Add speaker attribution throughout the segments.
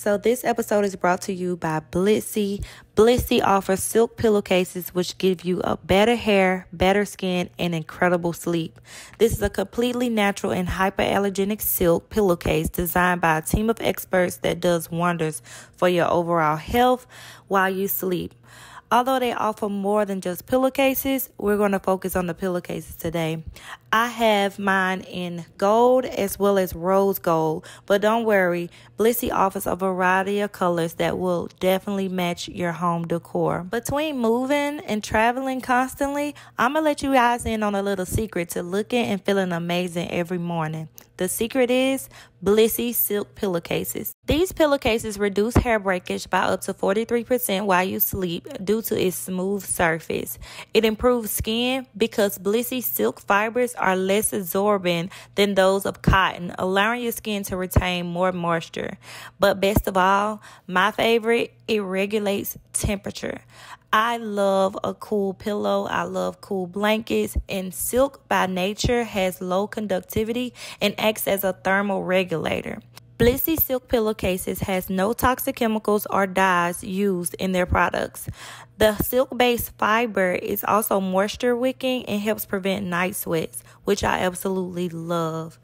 Speaker 1: So this episode is brought to you by Blissy. Blissy offers silk pillowcases which give you a better hair, better skin, and incredible sleep. This is a completely natural and hypoallergenic silk pillowcase designed by a team of experts that does wonders for your overall health while you sleep. Although they offer more than just pillowcases, we're going to focus on the pillowcases today. I have mine in gold as well as rose gold, but don't worry, Blissy offers a variety of colors that will definitely match your home decor. Between moving and traveling constantly, I'm to let you guys in on a little secret to looking and feeling amazing every morning. The secret is Blissy silk pillowcases. These pillowcases reduce hair breakage by up to 43% while you sleep due to its smooth surface. It improves skin because Blissy silk fibers are less absorbent than those of cotton, allowing your skin to retain more moisture. But best of all, my favorite, it regulates temperature. I love a cool pillow. I love cool blankets. And silk by nature has low conductivity and acts as a thermal regulator. Blissy Silk Pillowcases has no toxic chemicals or dyes used in their products. The silk based fiber is also moisture wicking and helps prevent night sweats, which I absolutely love.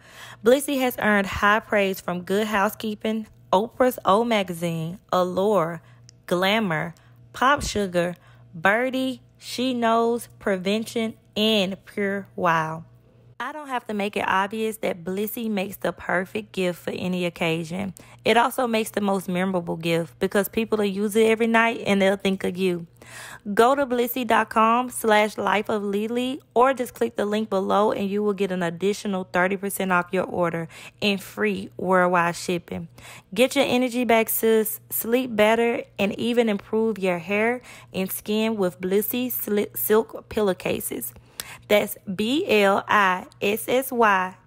Speaker 1: Blissy has earned high praise from Good Housekeeping, Oprah's O Magazine, Allure, Glamour, Pop Sugar, Byrdie, She Knows, Prevention, and Pure Wow. I don't have to make it obvious that Blissy makes the perfect gift for any occasion. It also makes the most memorable gift because people will use it every night and they'll think of you. Go to blissy.com slash life of LeeLee or just click the link below and you will get an additional 30% off your order and free worldwide shipping. Get your energy back, sis. Sleep better and even improve your hair and skin with Blissy silk pillowcases. That's B-L-I-S-S-Y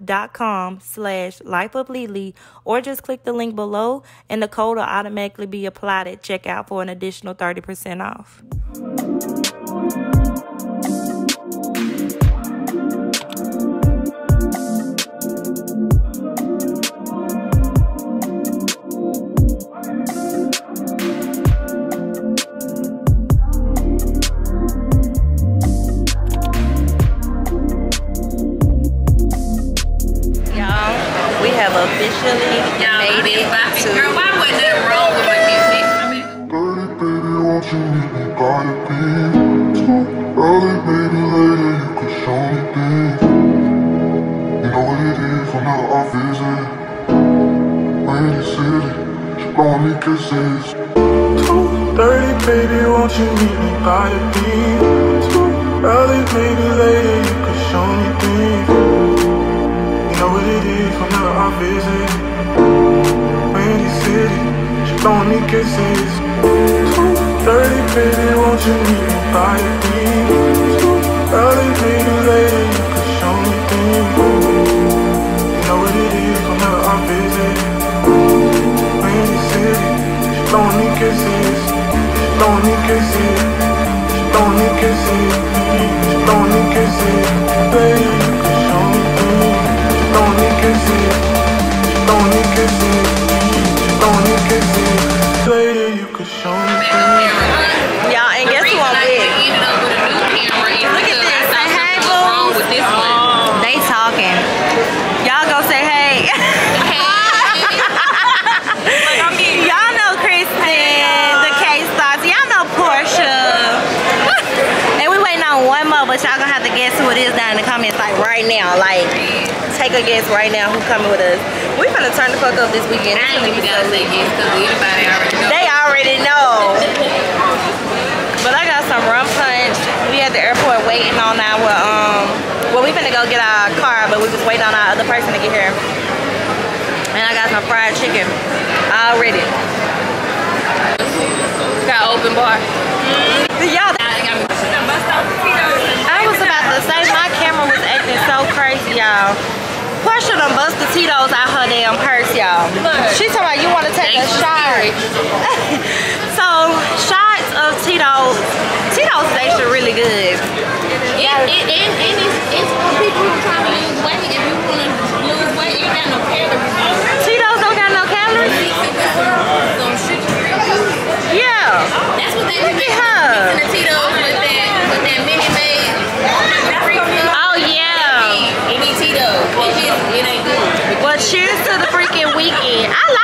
Speaker 1: dot com slash Life of LeeLee or just click the link below and the code will automatically be applied at checkout for an additional 30% off.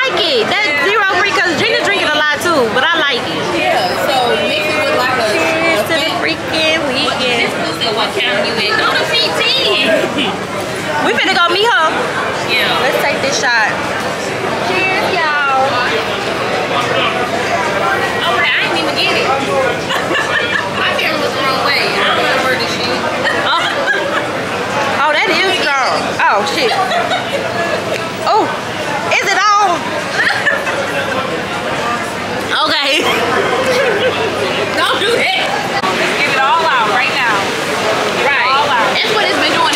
Speaker 1: like it. That yeah. zero free because Gina drink a lot too, but I like it. Yeah, so mix it
Speaker 2: with like a Cheers to the freaking weekend. What,
Speaker 3: this what town you in? Go to PT.
Speaker 1: we finna go meet her.
Speaker 3: Yeah.
Speaker 1: Let's take this shot. Cheers, y'all.
Speaker 3: Oh, I didn't even get it. My camera was the wrong way. I don't remember this shit.
Speaker 1: oh, that is strong. Oh, shit. oh is it on? okay.
Speaker 3: Don't do that.
Speaker 4: Get it all out right now.
Speaker 3: Right.
Speaker 4: All out.
Speaker 3: That's what it's been doing.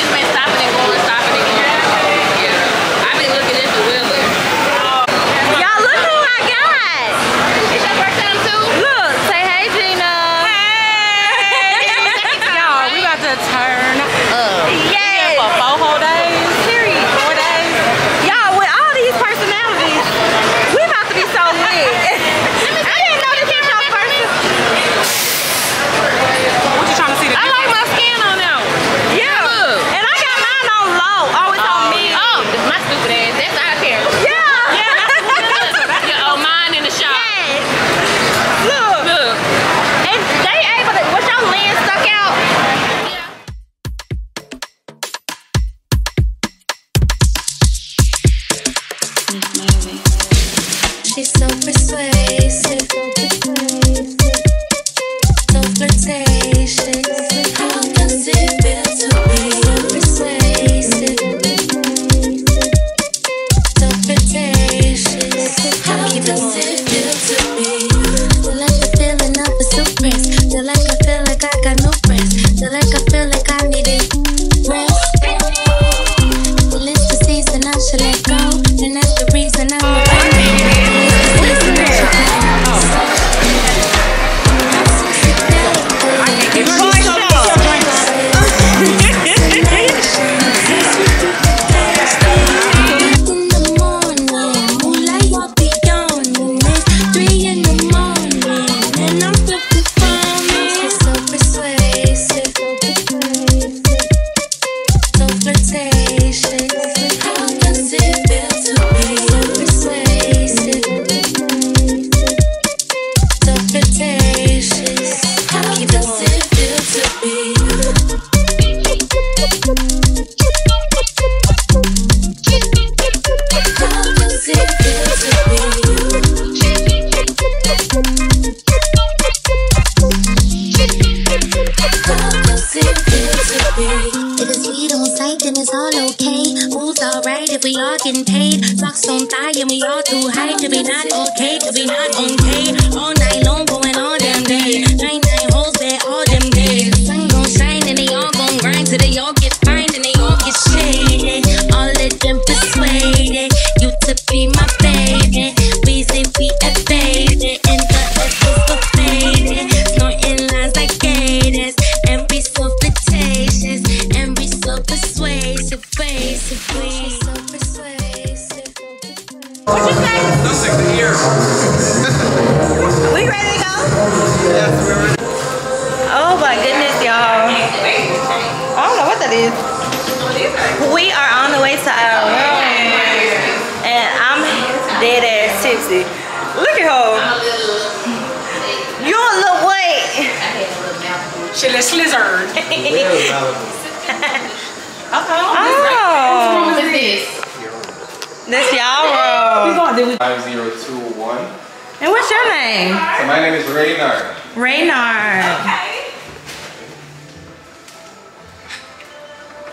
Speaker 1: So
Speaker 3: my
Speaker 1: name
Speaker 5: Raynard.
Speaker 1: Raynard.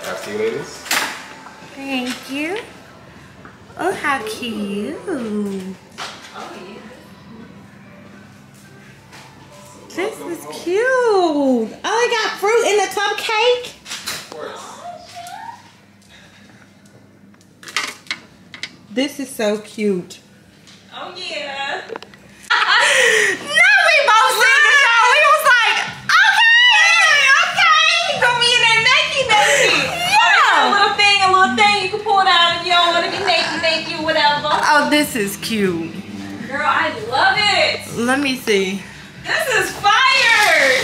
Speaker 5: After you ladies.
Speaker 1: Thank you. Oh, how cute. Oh, yeah. This is cute. Oh, they got fruit in the cupcake.
Speaker 5: Of course.
Speaker 1: This is so cute.
Speaker 4: Oh yeah.
Speaker 1: No, we both seen the show. We was like, okay, okay. Gonna be in that naked naked.
Speaker 4: Oh,
Speaker 1: yeah.
Speaker 4: A little thing, a little thing you can pull it out if you don't want to be naked, naked, whatever.
Speaker 1: Oh, this is cute.
Speaker 4: Girl, I love it.
Speaker 1: Let me see.
Speaker 4: This is fire.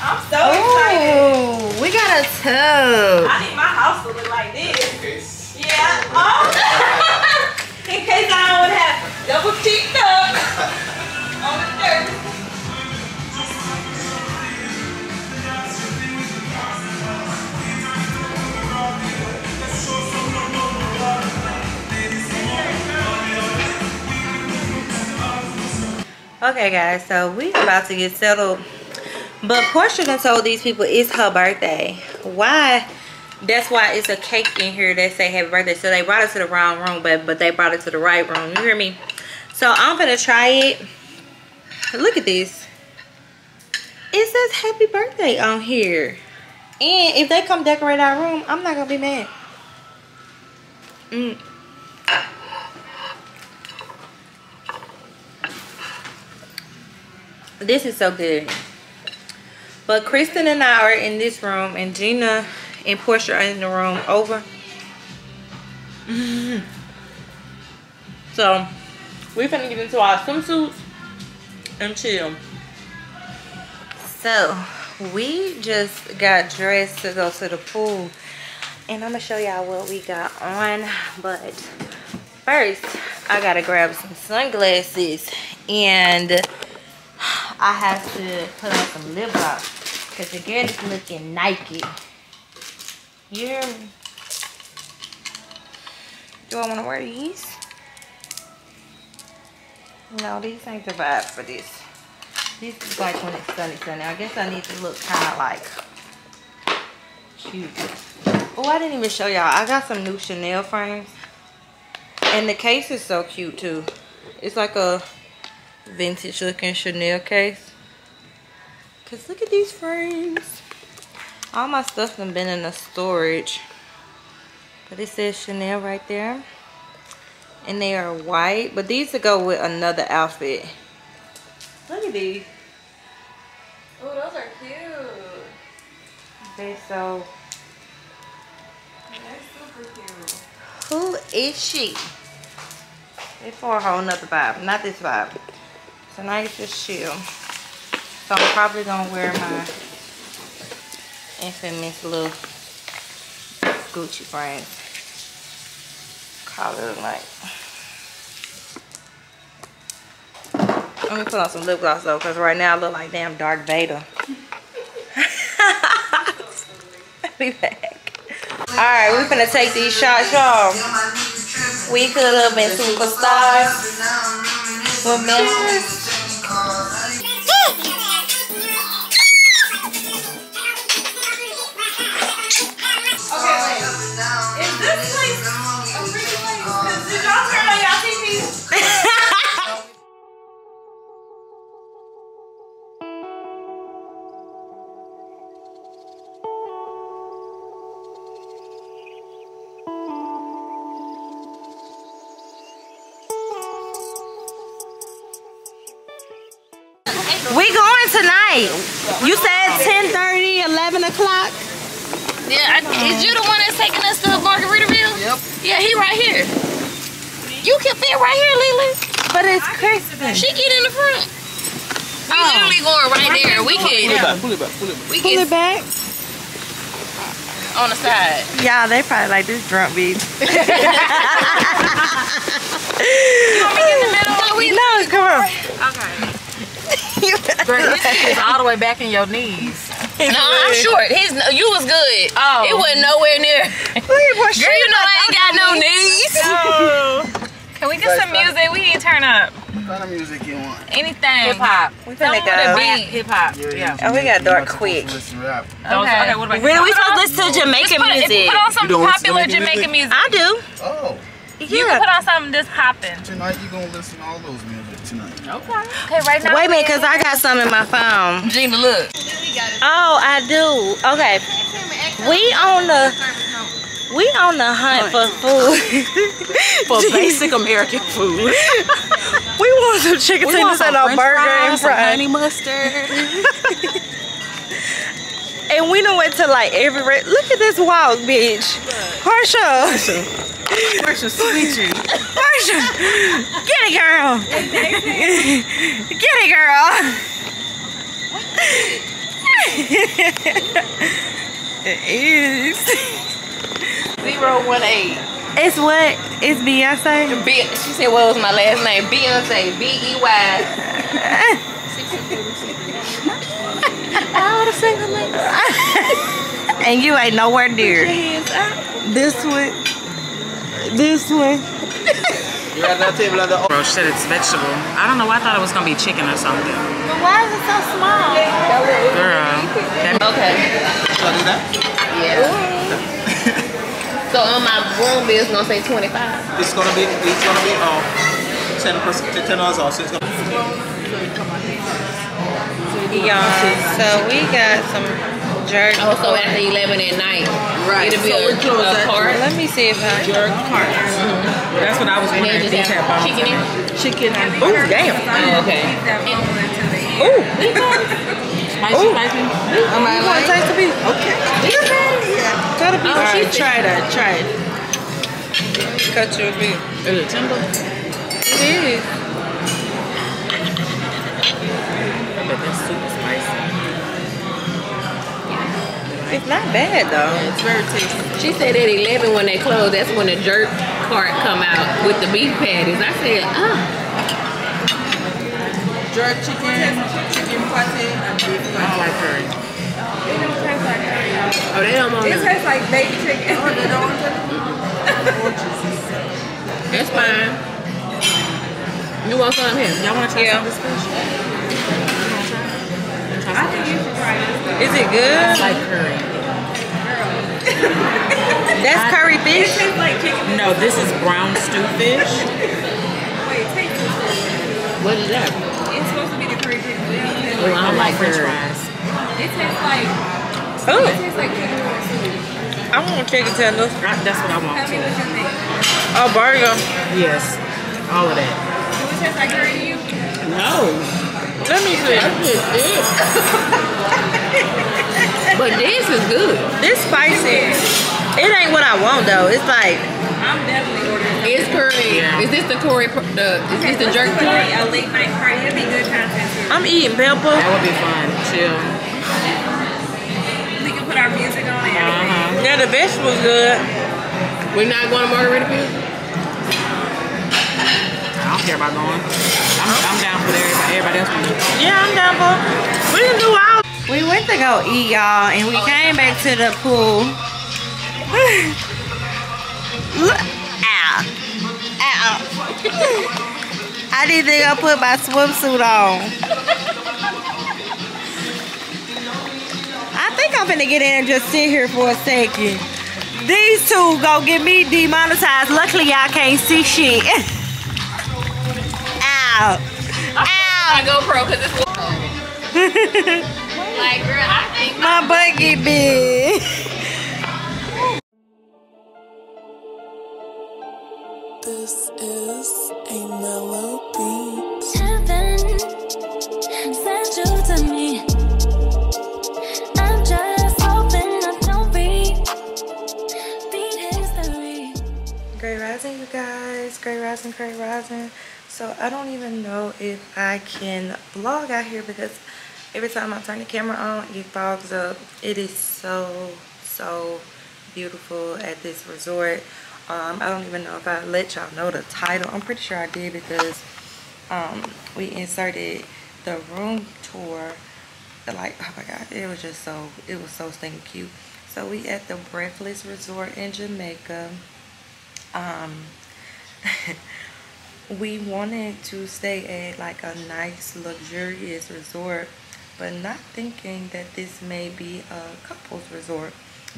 Speaker 4: I'm so oh, excited.
Speaker 1: Oh, we got a tub.
Speaker 4: I need my house to look like this. Yeah. Oh. in case I don't have double cheeked up on the dirt.
Speaker 1: Okay guys, so we about to get settled. But Portia told these people it's her birthday. Why? That's why it's a cake in here that say happy birthday. So they brought it to the wrong room, but but they brought it to the right room. You hear me? So I'm gonna try it. Look at this. It says happy birthday on here. And if they come decorate our room, I'm not gonna be mad. Mm. This is so good. But Kristen and I are in this room and Gina and Portia are in the room over. Mm-hmm. So we're gonna get into our swimsuits and chill. So we just got dressed to go to the pool and I'm gonna show y'all what we got on. But first I gotta grab some sunglasses and I have to put on some lip gloss because the girl is looking naked. Me? Do I want to wear these? No, these ain't the vibe for this. This is like when it's sunny, sunny. I guess I need to look kind of like cute. Oh, I didn't even show y'all. I got some new Chanel frames. And the case is so cute too. It's like a vintage looking Chanel case. Cause look at these frames. All my stuff has been in the storage. But it says Chanel right there. And they are white. But these to go with another outfit. Look at these.
Speaker 6: Oh, those are cute.
Speaker 1: They so
Speaker 6: They're super cute.
Speaker 1: who is she? They for a whole nother vibe. Not this vibe. Tonight is just chill. So I'm probably gonna wear my infamous little Gucci frames. Call it a night. Let me put on some lip gloss though, because right now I look like damn Darth Vader. Be back. Alright, we're gonna take these shots, y'all. We could have been superstars. Remember?
Speaker 7: Is this place a place? did y'all y'all?
Speaker 1: We going tonight. You said 10 11 o'clock?
Speaker 6: Yeah, I, is you the one that's taking us to Margaritaville? Yep. Yeah, he right here. You can fit right here, LeeLee.
Speaker 1: But it's Christmas.
Speaker 6: She get in the front. We oh. literally going right there. We can.
Speaker 5: Pull it back, pull it back.
Speaker 6: We
Speaker 1: Pull it back.
Speaker 6: on the side.
Speaker 1: Yeah, they probably like this drunk bitch.
Speaker 6: No, we
Speaker 1: no, come on.
Speaker 4: It's all the way back in your knees.
Speaker 6: No, I'm short. His you was good.
Speaker 4: Oh.
Speaker 6: It wasn't nowhere near. Girl, you know I ain't got no knees.
Speaker 4: Can we get some music? We need to turn up.
Speaker 8: What kind of music you want?
Speaker 4: Anything. Hip hop.
Speaker 1: We
Speaker 4: Someone
Speaker 1: finna
Speaker 4: with a
Speaker 1: go.
Speaker 4: beat. Hip hop. Yeah.
Speaker 1: Oh, we got dark quick.
Speaker 8: Listen to rap.
Speaker 4: Okay. okay. What about
Speaker 1: Really, we
Speaker 4: Put on-
Speaker 1: supposed to listen to Jamaican
Speaker 4: put,
Speaker 1: music.
Speaker 4: Put on some
Speaker 8: You don't listen to
Speaker 4: popular
Speaker 8: Jamaican
Speaker 4: Jamaican music.
Speaker 1: I do.
Speaker 8: Oh,
Speaker 4: You can put on something that's popping.
Speaker 8: tonight you gonna listen to all those music tonight.
Speaker 4: Okay. Okay, right now.
Speaker 1: Wait a minute, because I got some in my phone.
Speaker 6: Gina, look.
Speaker 1: Oh, I do. Okay. We on the we on the hunt for food.
Speaker 4: For basic American food.
Speaker 1: we want some chicken tenders and a burger and fries.
Speaker 4: honey mustard.
Speaker 1: And we done went to like every look at this walk, bitch. Harsha.
Speaker 4: Your sweet juice?
Speaker 1: Harsha. Get it, girl. Get it, girl. it is.
Speaker 6: Zero one eight.
Speaker 1: It's what? It's Beyonce.
Speaker 6: B- she said what was my last name? Beyonce. B Y.
Speaker 1: and you ain't nowhere near. This one. This one.
Speaker 8: You're at that table at the.
Speaker 9: Bro, shit, it's vegetable. I don't know why I thought it was gonna be chicken or something.
Speaker 10: But why is it so small?
Speaker 9: Girl.
Speaker 6: Okay.
Speaker 8: Shall I do that?
Speaker 6: Yeah. so on my room bill, it's gonna say 25.
Speaker 8: It's gonna be. It's gonna be um, ten ten dollars off. So it's gonna.
Speaker 10: Y'all, so we got some jerk.
Speaker 6: Oh, so after 11 at night,
Speaker 9: Right,
Speaker 6: it'll be
Speaker 9: so
Speaker 6: a,
Speaker 9: we close
Speaker 6: a
Speaker 9: at
Speaker 6: cart.
Speaker 10: Let me see if I.
Speaker 9: jerk heart. That's what I was
Speaker 6: And
Speaker 9: wondering.
Speaker 6: just
Speaker 9: Detail
Speaker 6: have chicken in.
Speaker 9: chicken and oh damn.
Speaker 6: Oh, okay.
Speaker 10: Ooh,
Speaker 9: Spicy, spicy.
Speaker 10: you want to taste the beef? Okay. Cut a beef.
Speaker 9: All right, try that. Try it.
Speaker 10: Cut your beef.
Speaker 9: Is it tender?
Speaker 10: It is. It's not bad though.
Speaker 9: It's very tasty.
Speaker 6: She said at 11 when they close, that's when the jerk cart come out with the beef patties. I said, ah.
Speaker 9: Jerk chicken, chicken pate, and beef. I don't like curry.
Speaker 6: Oh, they don't want
Speaker 4: It
Speaker 6: none.
Speaker 4: tastes like baby chicken. Oh, they don't
Speaker 6: That's fine. You want some here?
Speaker 9: Y'all want to try
Speaker 10: Yeah.
Speaker 9: some of this fish?
Speaker 4: I think you should try this.
Speaker 10: Is it good?
Speaker 9: I like curry.
Speaker 10: That's curry
Speaker 4: It
Speaker 10: fish.
Speaker 4: tastes like chicken.
Speaker 9: No, this is brown stew fish.
Speaker 4: Wait, taste this.
Speaker 6: What is that?
Speaker 4: It's supposed to be the curry chicken. but it tastes
Speaker 6: Oh, I don't like
Speaker 9: French
Speaker 6: curry.
Speaker 9: fries.
Speaker 4: It tastes like
Speaker 10: Ooh,
Speaker 4: it tastes like chicken noodle soup.
Speaker 10: I want chicken tenders.
Speaker 9: Right, That's what I want
Speaker 4: Tell me
Speaker 9: too.
Speaker 4: what you think.
Speaker 10: Oh, burger.
Speaker 9: Yes, all of that.
Speaker 4: Do it taste like curry to you?
Speaker 6: No.
Speaker 10: Let me see.
Speaker 6: That's just it. but this is good.
Speaker 10: This spicy. It ain't what I want though. It's like
Speaker 4: I'm definitely ordering.
Speaker 6: It's curry.
Speaker 9: Yeah.
Speaker 6: Is this the curry? pr- The is this the jerk
Speaker 4: for
Speaker 6: curry?
Speaker 4: a late night party. It'd be good content too.
Speaker 10: I'm eating pepper.
Speaker 9: That would be fun. Chill.
Speaker 4: We can put our music on and.
Speaker 9: Uh-huh.
Speaker 10: Yeah, the vegetables good.
Speaker 6: We're not going to Margaritaville.
Speaker 9: I don't care about going. I'm, I'm down for everybody, everybody else. wants.
Speaker 10: Yeah, I'm down for. We can do all. We went to go eat, y'all, and we oh, came back to the pool. Look, ow, ow. I need to go put my swimsuit on. I think I'm gonna get in and just sit here for a second. These two go get me demonetized. Luckily, y'all can't see shit. Ow.
Speaker 6: I GoPro because it's like, girl, I think
Speaker 10: My butt get big.
Speaker 11: This is a mellow beat.
Speaker 3: Heaven sent you to me. I'm just hoping I don't repeat history.
Speaker 1: Great Rising, you guys. Great Rising, Great Rising. So I don't even know if I can vlog out here because every time I turn the camera on, it fogs up. It is so, so beautiful at this resort. Um, I don't even know if I let y'all know the title. I'm pretty sure I did because um, we inserted the room tour like oh my god it was just so it was so stinking cute so we at the breathless resort in jamaica um we wanted to stay at like a nice luxurious resort but not thinking that this may be a couples resort.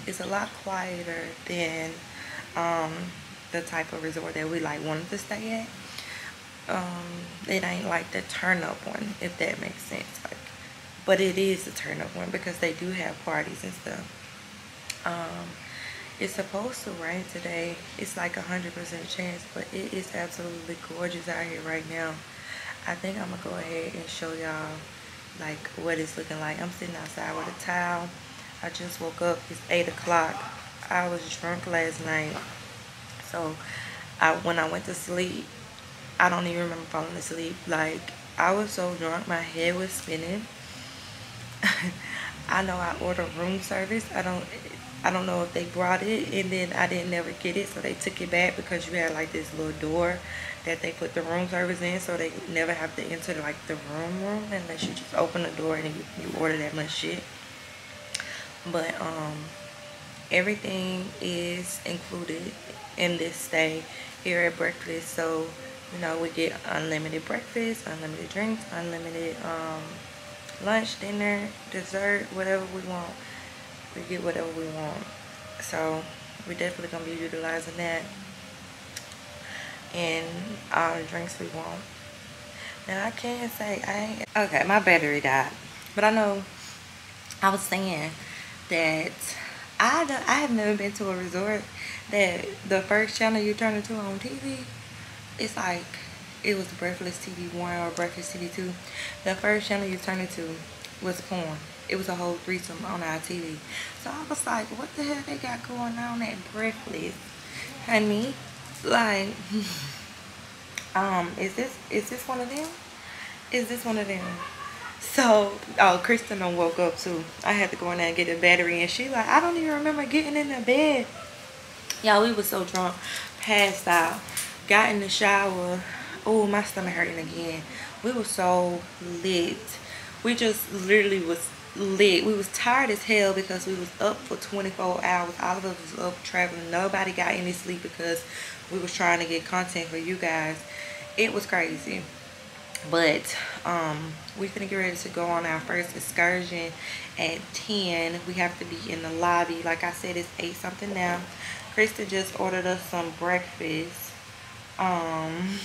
Speaker 1: It's a lot quieter than um the type of resort that we like wanted to stay at. Um it ain't like the turn up one if that makes sense like but it is a turn up one because they do have parties and stuff. Um it's supposed to rain today. It's like a hundred percent chance but it is absolutely gorgeous out here right now. I think i'm gonna go ahead and show y'all like what it's looking like i'm sitting outside with a towel i just woke up it's eight o'clock i was drunk last night so I, when i went to sleep I don't even remember falling asleep. Like I was so drunk, my head was spinning. I know I ordered room service. I don't I don't know if they brought it and then I didn't never get it, so they took it back because you had like this little door that they put the room service in, so they never have to enter like the room room unless you just open the door and you, you order that much shit. But um, everything is included in this stay here at Breathless. So You know, we get unlimited breakfast, unlimited drinks, unlimited um, lunch, dinner, dessert, whatever we want. We get whatever we want. So we're definitely gonna be utilizing that. And all the drinks we want. Now I can't say I ain't okay, my battery died. But I know I was saying that I I have never been to a resort that the first channel you turn it to on TV, it's like it was Breathless TV one or Breathless TV two. The first channel you turn it to was porn. It was a whole threesome on our TV. So I was like, what the hell they got going on at Breathless? Honey, like, um, is this is this one of them? Is this one of them? So, oh, Kristen woke up too. I had to go in there and get a battery, and she like, I don't even remember getting in the bed. Y'all, we was so drunk, passed out, got in the shower. Oh, my stomach hurting again. We were so lit. We just literally was lit. We was tired as hell because we was up for 24 hours. All of us was up traveling. Nobody got any sleep because we was trying to get content for you guys. It was crazy. But um, we finna get ready to go on our first excursion at 10. We have to be in the lobby. Like I said, it's 8 something now. krista just ordered us some breakfast. Um,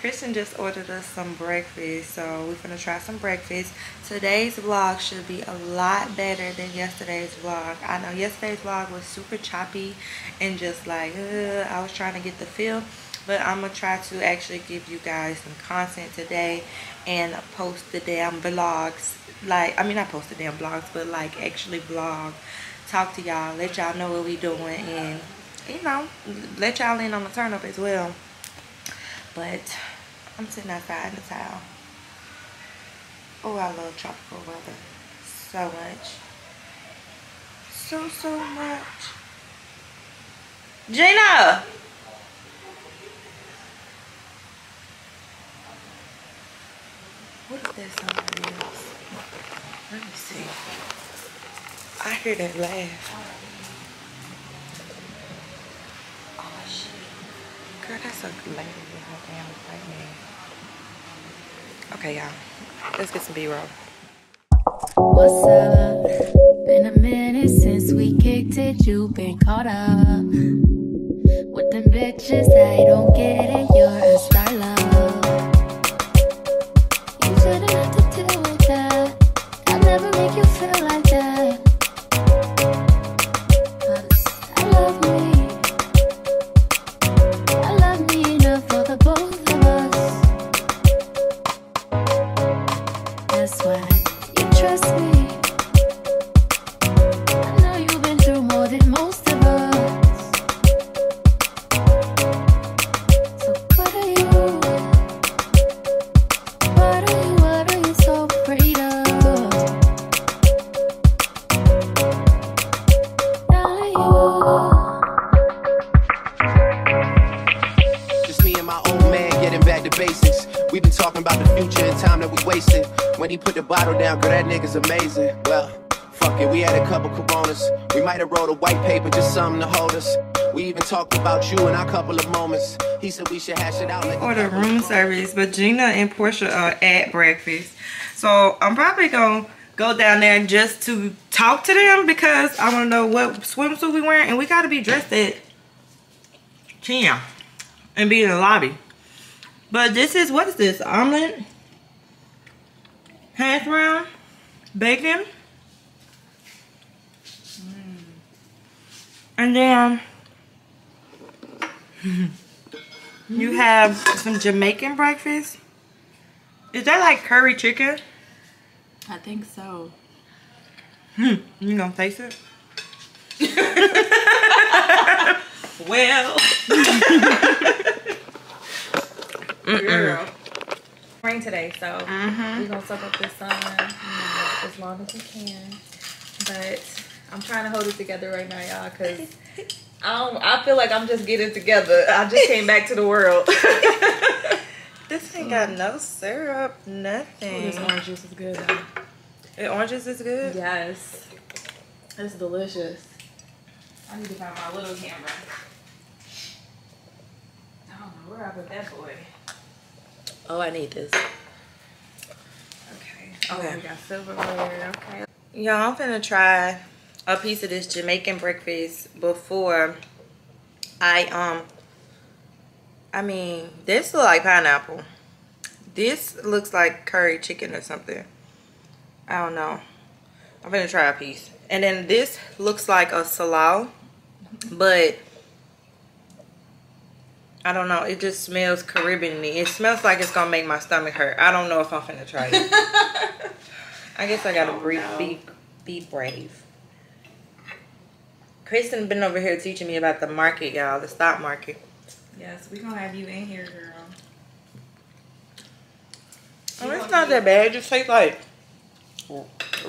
Speaker 1: Kristen just ordered us some breakfast. So we're gonna try some breakfast. Today's vlog should be a lot better than yesterday's vlog. I know yesterday's vlog was super choppy and just like, uh, I was trying to get the feel but I'm gonna try to actually give you guys some content today and post the damn vlogs like I mean not post the damn vlogs but like actually vlog talk to y'all let y'all know what we doing and you know let y'all in on the turn up as well but I'm sitting outside in the towel oh I love tropical weather so much so so much Gina What if there's somebody else? Let me see. I hear that laugh. Oh shit. Girl, that's a lady with her damn white man. Okay, y'all. Let's get some B-roll.
Speaker 12: What's up? Been a minute since we kicked it. You been caught up with them bitches. I don't get it. You're a styler.
Speaker 13: Have wrote a white paper, just something to hold us. We even talked about you in our couple of moments. He said we should hash it out like
Speaker 1: Order room service, but Gina and Portia are at breakfast. So I'm probably gonna go down there just to talk to them because I wanna know what swimsuit we wearing and we gotta be dressed at 10 and be in the lobby. But this is what is this? Omelet, hash brown, bacon, and then you have some Jamaican breakfast. Is that like curry chicken?
Speaker 4: I think so.
Speaker 1: Hmm. You gonna taste it? well.
Speaker 4: Girl. Rain today, so
Speaker 1: Mhm.
Speaker 4: we're gonna soak up this sun you know, as long as we can. But I'm trying to hold it together right now, y'all, because I don't. I feel like I'm just getting together. I just came back to the world.
Speaker 1: This ain't got no syrup, nothing.
Speaker 4: Oh,
Speaker 1: nothing.
Speaker 4: this orange juice is good. Though.
Speaker 1: The oranges is good.
Speaker 4: Yes, it's delicious. I need to find my little camera. I don't know Where I put that boy?
Speaker 1: Oh, I need this.
Speaker 4: Okay. Oh,
Speaker 1: Okay.
Speaker 4: we got silverware. Okay.
Speaker 1: Y'all, I'm finna try a piece of this Jamaican breakfast before I, um, I mean, this look like pineapple. This looks like curry chicken or something. I don't know. I'm gonna try a piece. And then this looks like a salau, but I don't know. It just smells Caribbean. It smells like it's gonna make my stomach hurt. I don't know if I'm finna try it. I guess I gotta be, be, be brave. Kristen been over here teaching me about the market, y'all, the stock market.
Speaker 4: Yes, we gonna have you in here, girl.
Speaker 1: Oh, it's not that bad. It just tastes like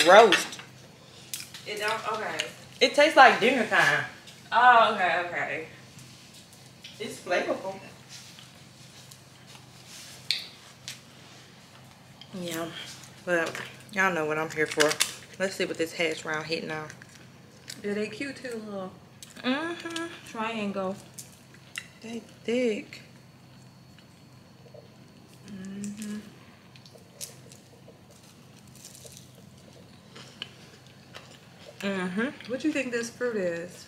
Speaker 1: roast.
Speaker 4: It don't. Okay.
Speaker 1: It tastes like dinner time.
Speaker 4: Oh, okay, okay.
Speaker 1: It's flavorful. Yeah, but y'all know what I'm here for. Let's see what this hash brown hitting now.
Speaker 4: Yeah, they cute too, little
Speaker 1: Mm-hmm.
Speaker 4: triangle.
Speaker 1: They thick.
Speaker 4: Mm-hmm.
Speaker 1: Mm-hmm.
Speaker 4: What do you think this fruit is?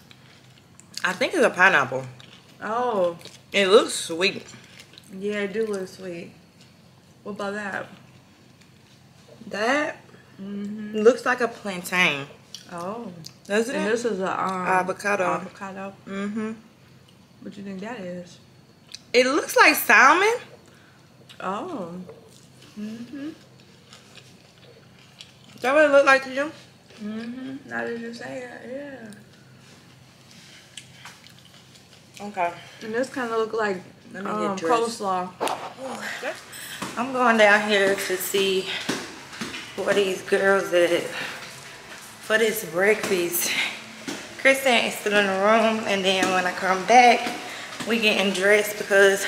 Speaker 1: I think it's a pineapple.
Speaker 4: Oh,
Speaker 1: It looks sweet.
Speaker 4: yeah, it do look sweet. What about that?
Speaker 1: That
Speaker 4: Mm-hmm.
Speaker 1: looks like a plantain.
Speaker 4: Oh,
Speaker 1: Doesn't
Speaker 4: and
Speaker 1: it?
Speaker 4: this is a um,
Speaker 1: Avocado.
Speaker 4: Avocado.
Speaker 1: Mm-hmm.
Speaker 4: What do you think that is?
Speaker 1: It looks like salmon.
Speaker 4: Oh. Mm-hmm.
Speaker 1: Is that what it looked like to you?
Speaker 4: Mm-hmm. Now that you say it, yeah.
Speaker 1: Okay.
Speaker 4: And this kind of look like
Speaker 1: Let me
Speaker 4: um,
Speaker 1: dressed.
Speaker 4: coleslaw.
Speaker 1: I'm going down here to see what these girls at for this breakfast. Kristen is still in the room, and then when I come back, we getting dressed because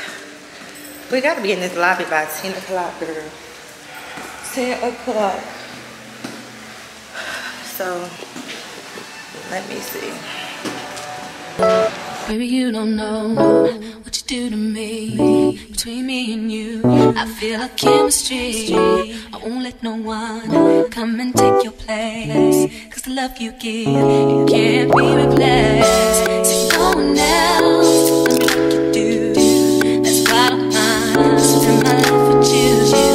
Speaker 1: we gotta be in this lobby by 10 o'clock, girl. 10 o'clock. So, let me see.
Speaker 12: Baby, you don't know what you do to me. Between me and you, I feel a chemistry. I won't let no one come and take your place. Cause the love you give, it can't be replaced. See, no one like you do. That's why I don't mind spending my life with you.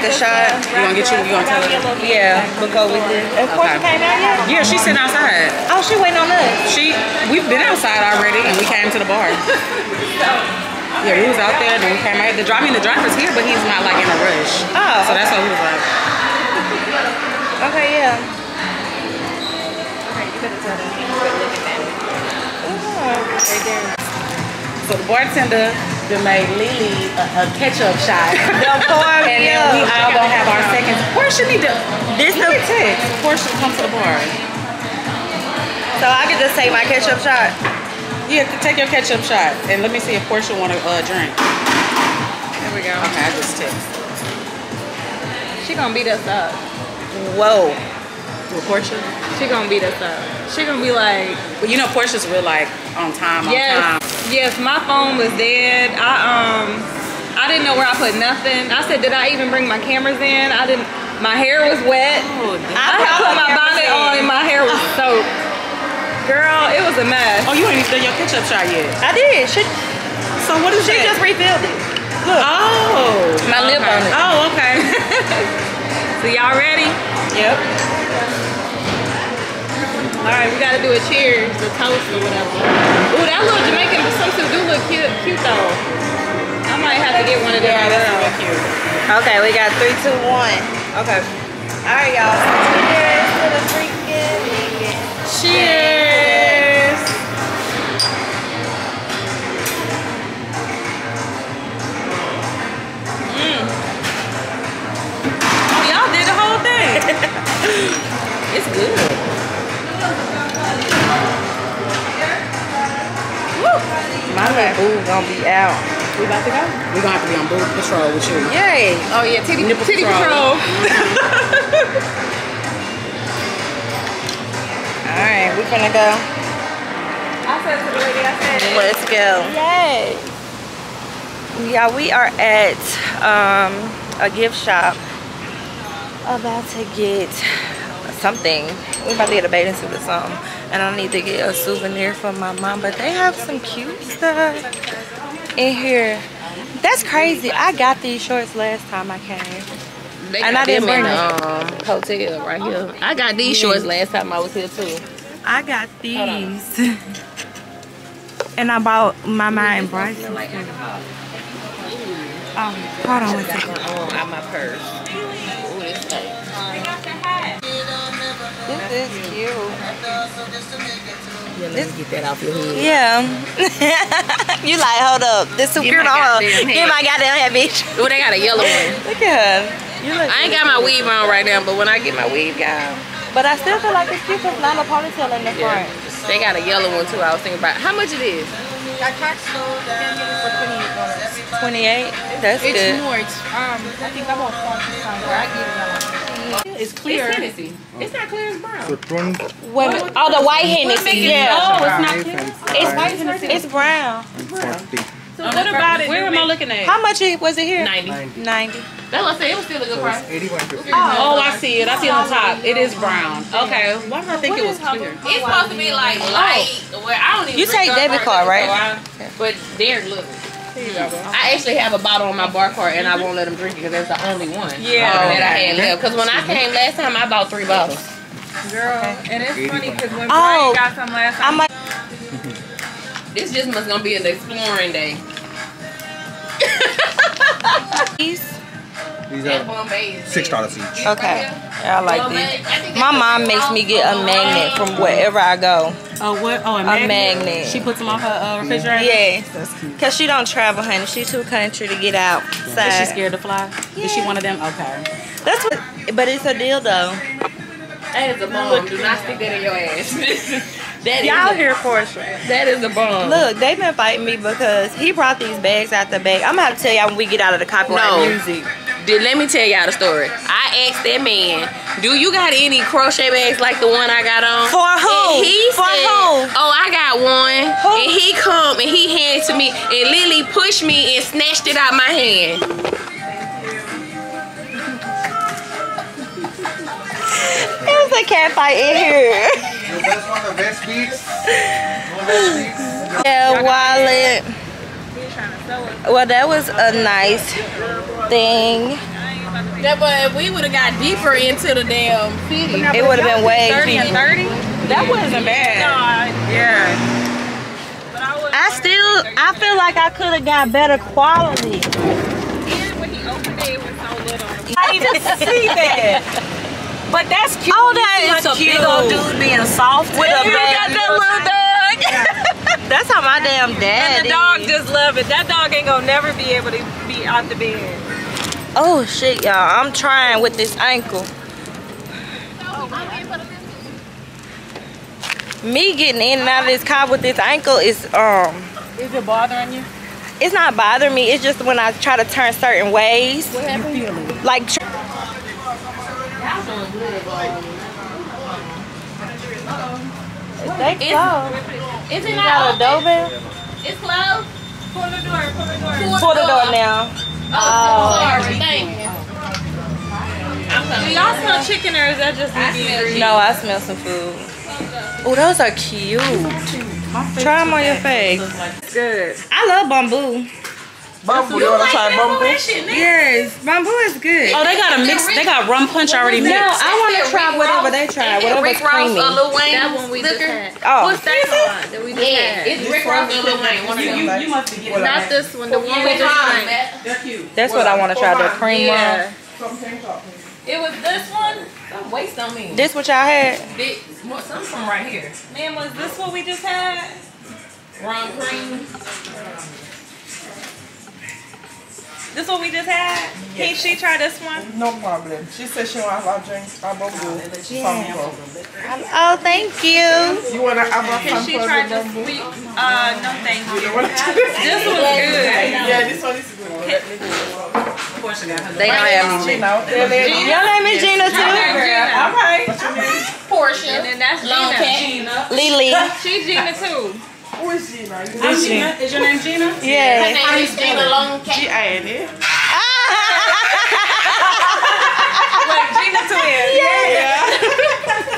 Speaker 1: Take a shot.
Speaker 8: You gonna get you? You gonna tell her?
Speaker 1: Yeah, before we do. Of course,
Speaker 8: Okay.
Speaker 1: came out yet?
Speaker 8: Yeah, she's sitting outside.
Speaker 1: Oh, she waiting on us.
Speaker 8: She, we've been outside already, and we came to the bar. Yeah, we was out there, then we came out. The driver, I mean, the driver's here, but he's not like in a rush.
Speaker 1: Oh,
Speaker 8: So that's why we was like,
Speaker 1: Okay, yeah.
Speaker 4: Okay, you better tell them. You better look at them.
Speaker 1: Right there.
Speaker 8: so the bartender then make Lily a, a ketchup shot.
Speaker 1: The poor
Speaker 8: and then we all gonna have our seconds. Portia need to.
Speaker 1: This
Speaker 8: You
Speaker 1: the,
Speaker 8: can text. Portia come to the bar.
Speaker 1: so I can just take my ketchup shot.
Speaker 8: Yeah, take your ketchup shot, and let me see if Portia want a uh, drink.
Speaker 4: There we go.
Speaker 8: Okay, I just text.
Speaker 4: She gonna beat us up.
Speaker 1: Whoa.
Speaker 8: With Portia.
Speaker 4: She gonna beat us up. She gonna be like,
Speaker 8: But you know Portia's real like on time, on
Speaker 4: yes,
Speaker 8: time.
Speaker 4: Yes. My phone was dead. I um, I didn't know where I put nothing. I said, did I even bring my cameras in? I didn't.
Speaker 6: My hair was wet. I had put my bonnet on and my hair was soaked. Girl, it was a mess.
Speaker 9: Oh, you ain't even done your ketchup shot yet.
Speaker 4: I did. She,
Speaker 9: So what is
Speaker 4: she
Speaker 9: that?
Speaker 4: just refilled it. Look.
Speaker 9: Oh.
Speaker 6: My lip on it.
Speaker 9: Oh, okay.
Speaker 6: So y'all ready?
Speaker 4: Yep.
Speaker 6: All right, we gotta do a cheers, the toast or whatever. Ooh, that little Jamaican swimsuit do look cute, cute though. I might have to get one of them.
Speaker 9: Yeah, that's real cute.
Speaker 1: Okay, we got three, two, one.
Speaker 6: Okay.
Speaker 1: All right, y'all. Cheers to the freaking vegan.
Speaker 6: Cheers. Mm.
Speaker 9: Oh, y'all did the whole thing.
Speaker 6: It's good.
Speaker 1: My little boo gonna be out.
Speaker 9: We about to go? We're gonna have to be on boob patrol with you.
Speaker 1: Yay.
Speaker 6: Oh yeah, titty,
Speaker 9: Nipple
Speaker 6: titty
Speaker 9: patrol.
Speaker 6: patrol.
Speaker 1: All right, we finna go.
Speaker 6: I said to the lady, I said,
Speaker 1: Let's go. Yay. Yeah, we are at um, a gift shop about to get something. We about to get a bathing suit or something. And I need to get a souvenir for my mom. But they have some cute stuff in here. That's crazy. I got these shorts last time I came.
Speaker 6: They
Speaker 1: And I didn't
Speaker 6: them
Speaker 1: bring
Speaker 6: the um, hotel right here. I got these shorts last time I was here too.
Speaker 4: I got these. and I bought Mama and Bryce. some. Um, hold on one second.
Speaker 6: Um, out my purse. Ooh, this thing.
Speaker 1: This is cute.
Speaker 6: Yeah, let me get that off your head.
Speaker 1: Yeah. you like, hold up. This is
Speaker 6: Get
Speaker 1: cute
Speaker 6: my
Speaker 1: on her. Get my goddamn head, bitch.
Speaker 6: Ooh, they got a yellow one.
Speaker 1: Look at her. You look
Speaker 6: I ain't got my weave on right now, but when I get my weave on,
Speaker 1: But I still feel like it's cute because not a ponytail in the front.
Speaker 6: they got a yellow one too. I was thinking about how much it is.
Speaker 1: 28. That's good.
Speaker 9: more. It's, um, I think I'm on It's clear.
Speaker 6: It's Hennessy. It's not clear as brown.
Speaker 8: So 20.
Speaker 1: Wait a minute. Oh, the white Hennessy. Yeah.
Speaker 9: Oh, it's not clear.
Speaker 1: It's white It's brown.
Speaker 8: 40.
Speaker 9: So what about it? Where am I looking at?
Speaker 1: How much was it here?
Speaker 6: 90.
Speaker 1: 90.
Speaker 6: That's what I said. It was still a good
Speaker 8: So
Speaker 6: price.
Speaker 8: it's 81 50.
Speaker 9: Oh, I see it. I see it on top. It is brown. Okay. Why did I think it was clear?
Speaker 6: It's supposed to be like oh. light. Where I don't even
Speaker 1: You take
Speaker 6: up
Speaker 1: debit card, right?
Speaker 6: so I- But Derek, look. I actually have a bottle on my bar cart and I won't let them drink it because that's the only one
Speaker 9: Yeah.
Speaker 6: that I had left. Because when I came last time, I bought three bottles. Girl, and it's funny because when
Speaker 1: Oh.
Speaker 6: Brian got some last time,
Speaker 1: I'm
Speaker 6: time,
Speaker 1: like,
Speaker 6: this just must gonna be an exploring day.
Speaker 1: These?
Speaker 8: These
Speaker 6: That's
Speaker 8: are
Speaker 6: amazing.
Speaker 8: six dollars each.
Speaker 1: Okay. Yeah, I like these. My mom makes me get a magnet from wherever I go.
Speaker 9: Oh, what? Oh, a
Speaker 1: A
Speaker 9: magnet.
Speaker 1: magnet.
Speaker 9: She puts them on her uh, refrigerator.
Speaker 1: Yeah.
Speaker 9: That's cute.
Speaker 1: Cause she don't travel, honey. She too country to get out.
Speaker 9: Is she scared to fly? Is she one of them? Okay.
Speaker 1: That's what. But it's a deal though.
Speaker 6: That is a bomb. Do not stick that in your ass. that is
Speaker 1: Y'all
Speaker 6: a,
Speaker 1: here for sure.
Speaker 6: That is a bomb.
Speaker 1: Look, they've been fighting me because he brought these bags out the bag. I'm gonna have to tell y'all when we get out of the copyright
Speaker 6: No.
Speaker 1: music.
Speaker 6: Did let me tell y'all the story. I asked that man, "Do you got any crochet bags like the one I got on?"
Speaker 1: For who?
Speaker 6: And he
Speaker 1: For
Speaker 6: said,
Speaker 1: who?
Speaker 6: "Oh, I got one."
Speaker 1: Who?
Speaker 6: And he come and he handed to me, and Lily pushed me and snatched it out my hand.
Speaker 1: There's a cat fight in here.
Speaker 8: That's one of the best beats. One of the best beats.
Speaker 1: Yeah, wallet. Well, that was a nice thing.
Speaker 6: That but we would have got deeper into the damn city.
Speaker 1: It would have been way
Speaker 9: 30 and 30? That wasn't bad.
Speaker 6: Yeah.
Speaker 1: I still, I feel like I could have got better quality.
Speaker 9: and when he opened it with so little I didn't see that. But that's cute.
Speaker 1: Oh, that is
Speaker 9: like
Speaker 1: cute.
Speaker 9: big old dude being soft
Speaker 1: With a
Speaker 9: You
Speaker 1: bag.
Speaker 9: got that little dog.
Speaker 1: That's how my damn dad
Speaker 6: And the dog just love it. That dog ain't gonna never be able to be out the bed.
Speaker 1: Oh shit, y'all! I'm trying with this ankle. Me getting in and out of this car with this ankle is um,
Speaker 9: Is it bothering you?
Speaker 1: it's not bothering me. It's just when I try to turn certain ways, What
Speaker 9: You feel it.
Speaker 1: like. Tr- They closed.
Speaker 6: Is it
Speaker 1: You got a doorbell?
Speaker 6: It's closed. Pull the door. Pull the door.
Speaker 1: Pull the door now.
Speaker 6: Oh, sorry. Oh, thank you. I'm coming.
Speaker 4: smell chicken or is that just me?
Speaker 1: No, I smell some food. Oh, those are cute. Try them on your face.
Speaker 9: Good.
Speaker 1: I love bamboo.
Speaker 9: Bamboo, you wanna try bamboo?
Speaker 1: Yes, bamboo is good.
Speaker 9: Oh, they got a mix. They got rum punch already mixed. No.
Speaker 1: I want to try whatever they try. Whatever's creamy.
Speaker 6: or Lil Wayne.
Speaker 4: That one we just had.
Speaker 1: Oh,
Speaker 4: What's that one that we just had?
Speaker 6: it's Rick Ross or Lil Wayne. One of them.
Speaker 9: You must be getting
Speaker 4: Not this one, the one we just drank.
Speaker 9: They're cute.
Speaker 1: that's what I want to try. The cream rum.
Speaker 6: It was this one. Don't waste on me.
Speaker 1: This what y'all had?
Speaker 6: Big, some from right here.
Speaker 4: Man, was this what we just had?
Speaker 6: Rum cream.
Speaker 4: This what we just had? Can she try this one?
Speaker 14: No problem. She said she want our drinks. a drink, a bamboo. Sample.
Speaker 1: Oh, thank you.
Speaker 14: You want to have a
Speaker 4: Can she
Speaker 14: sample
Speaker 4: try
Speaker 14: of
Speaker 4: this? We, uh, no thank you.
Speaker 14: You want to
Speaker 4: This was good.
Speaker 14: Yeah, this one is good.
Speaker 1: They gonna have me.
Speaker 14: Gina, okay, lady.
Speaker 1: Your name is Gina too?
Speaker 14: All right.
Speaker 6: Portia.
Speaker 4: And then that's
Speaker 6: Long
Speaker 4: Gina.
Speaker 1: Lily.
Speaker 4: She Gina too.
Speaker 14: Who is Gina?
Speaker 9: I'm Gina. Is your name Gina?
Speaker 6: Her
Speaker 1: Yeah.
Speaker 6: name is Gina Long
Speaker 14: G
Speaker 6: Cat.
Speaker 14: I N A.
Speaker 4: Wait, Gina twin.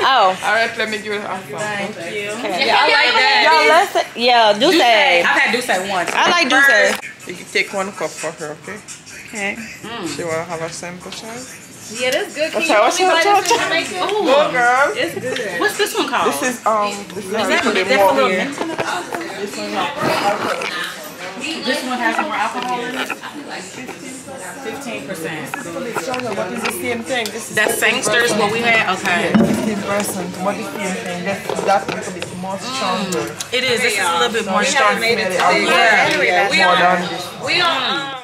Speaker 1: Oh.
Speaker 14: All right, let me give it a sample.
Speaker 4: Yeah, I like that.
Speaker 1: Y'all, let's. Yeah, Duce.
Speaker 9: Duce.
Speaker 1: I
Speaker 9: I've had Duce once.
Speaker 1: I like Duce.
Speaker 14: You can take one cup for her, okay?
Speaker 1: Okay.
Speaker 14: She want to have a sample shot?
Speaker 4: Yeah, that's good. Can
Speaker 14: Watch
Speaker 4: you
Speaker 14: out, watch
Speaker 4: only
Speaker 14: out, watch
Speaker 4: this in
Speaker 14: out.
Speaker 4: Jamaica?
Speaker 14: Girl.
Speaker 4: It's good.
Speaker 9: What's this one called?
Speaker 14: This is, um, this is
Speaker 9: Is that,
Speaker 14: actually
Speaker 9: that's a little
Speaker 14: here.
Speaker 9: mint in it? This one has more alcohol in it? 15%.
Speaker 14: But it's the same thing. This is
Speaker 9: That's Sangsters, what we had? Okay.
Speaker 14: 15%, but the same thing. That's, that's a little bit more mm. stronger.
Speaker 9: It is. This is a little bit more
Speaker 4: We
Speaker 9: strong.
Speaker 4: haven't made it to
Speaker 14: Smelly.
Speaker 4: the
Speaker 14: Yeah, yeah,
Speaker 4: We
Speaker 14: more
Speaker 4: on, we on,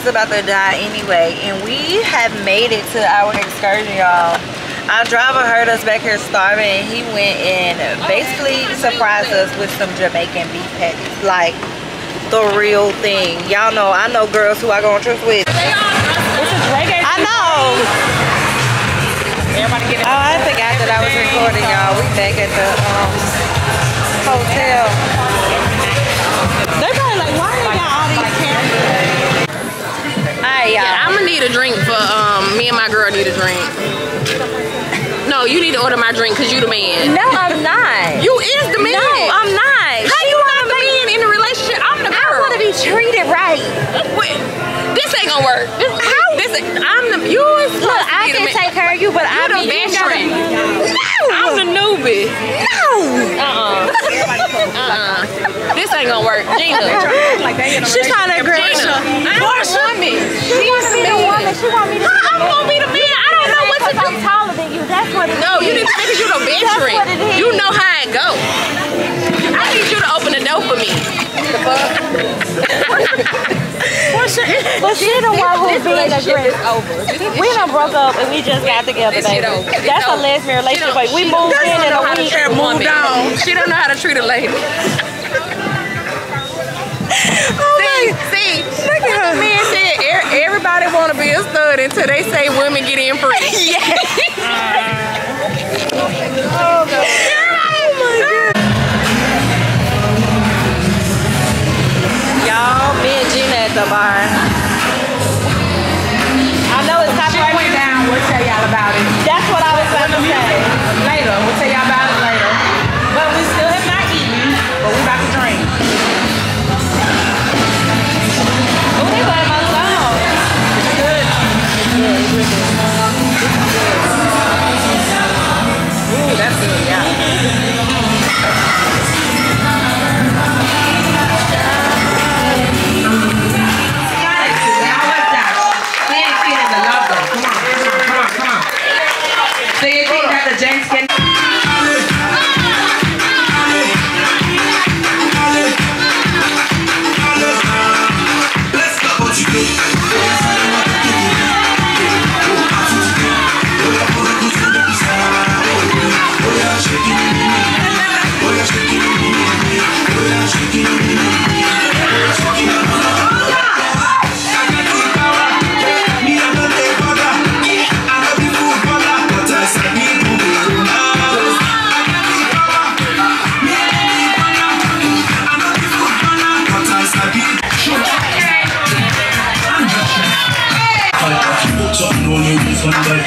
Speaker 1: My is about to die anyway, and we have made it to our excursion, y'all. Our driver heard us back here starving, and he went and basically surprised us with some Jamaican beef patties, like the real thing. Y'all know, I know girls who I go on trips with. I know.
Speaker 9: Everybody get it.
Speaker 1: Oh, I forgot that I was recording, y'all. We back at the um, hotel.
Speaker 6: Need a drink for um me and my girl need a drink. No, you need to order my drink because you the man.
Speaker 1: No, I'm not.
Speaker 6: You is the man.
Speaker 1: No, I'm not.
Speaker 6: How you
Speaker 1: be treated right.
Speaker 6: Wait, this ain't gonna work. This, How? This, I'm the you
Speaker 1: Look, I can take care of you, but
Speaker 6: You
Speaker 1: I
Speaker 6: the veteran.
Speaker 1: No.
Speaker 6: I'm the newbie.
Speaker 1: No.
Speaker 6: Uh-uh. uh-uh. This ain't gonna work. Gina.
Speaker 1: She's trying to grab
Speaker 6: Gina. I'm a woman.
Speaker 1: She wants to be the woman. She want me to.
Speaker 6: I'm gonna be the man. I don't know what to do.
Speaker 1: I'm taller than you. That's what it is.
Speaker 6: No, you need to because you the veteran.
Speaker 1: what it is.
Speaker 6: You know how it go. I need you to open the door for me. The fuck?
Speaker 1: But she the one who's being aggressive.
Speaker 6: over.
Speaker 1: We done broke up and we just got together, baby. That's a lesbian relationship. Like, we moved
Speaker 6: don't
Speaker 1: in in
Speaker 6: know
Speaker 1: a
Speaker 6: how to
Speaker 1: week.
Speaker 6: treat a woman. She don't know how to treat a lady. Oh, see, see, look at her. Man said "E- everybody want to be a stud until they say women get in free.
Speaker 1: Oh, God. Y'all, me and Gina at the bar. I know it's copyright.
Speaker 9: went down. We'll tell y'all about it.
Speaker 1: That's what I was about to say.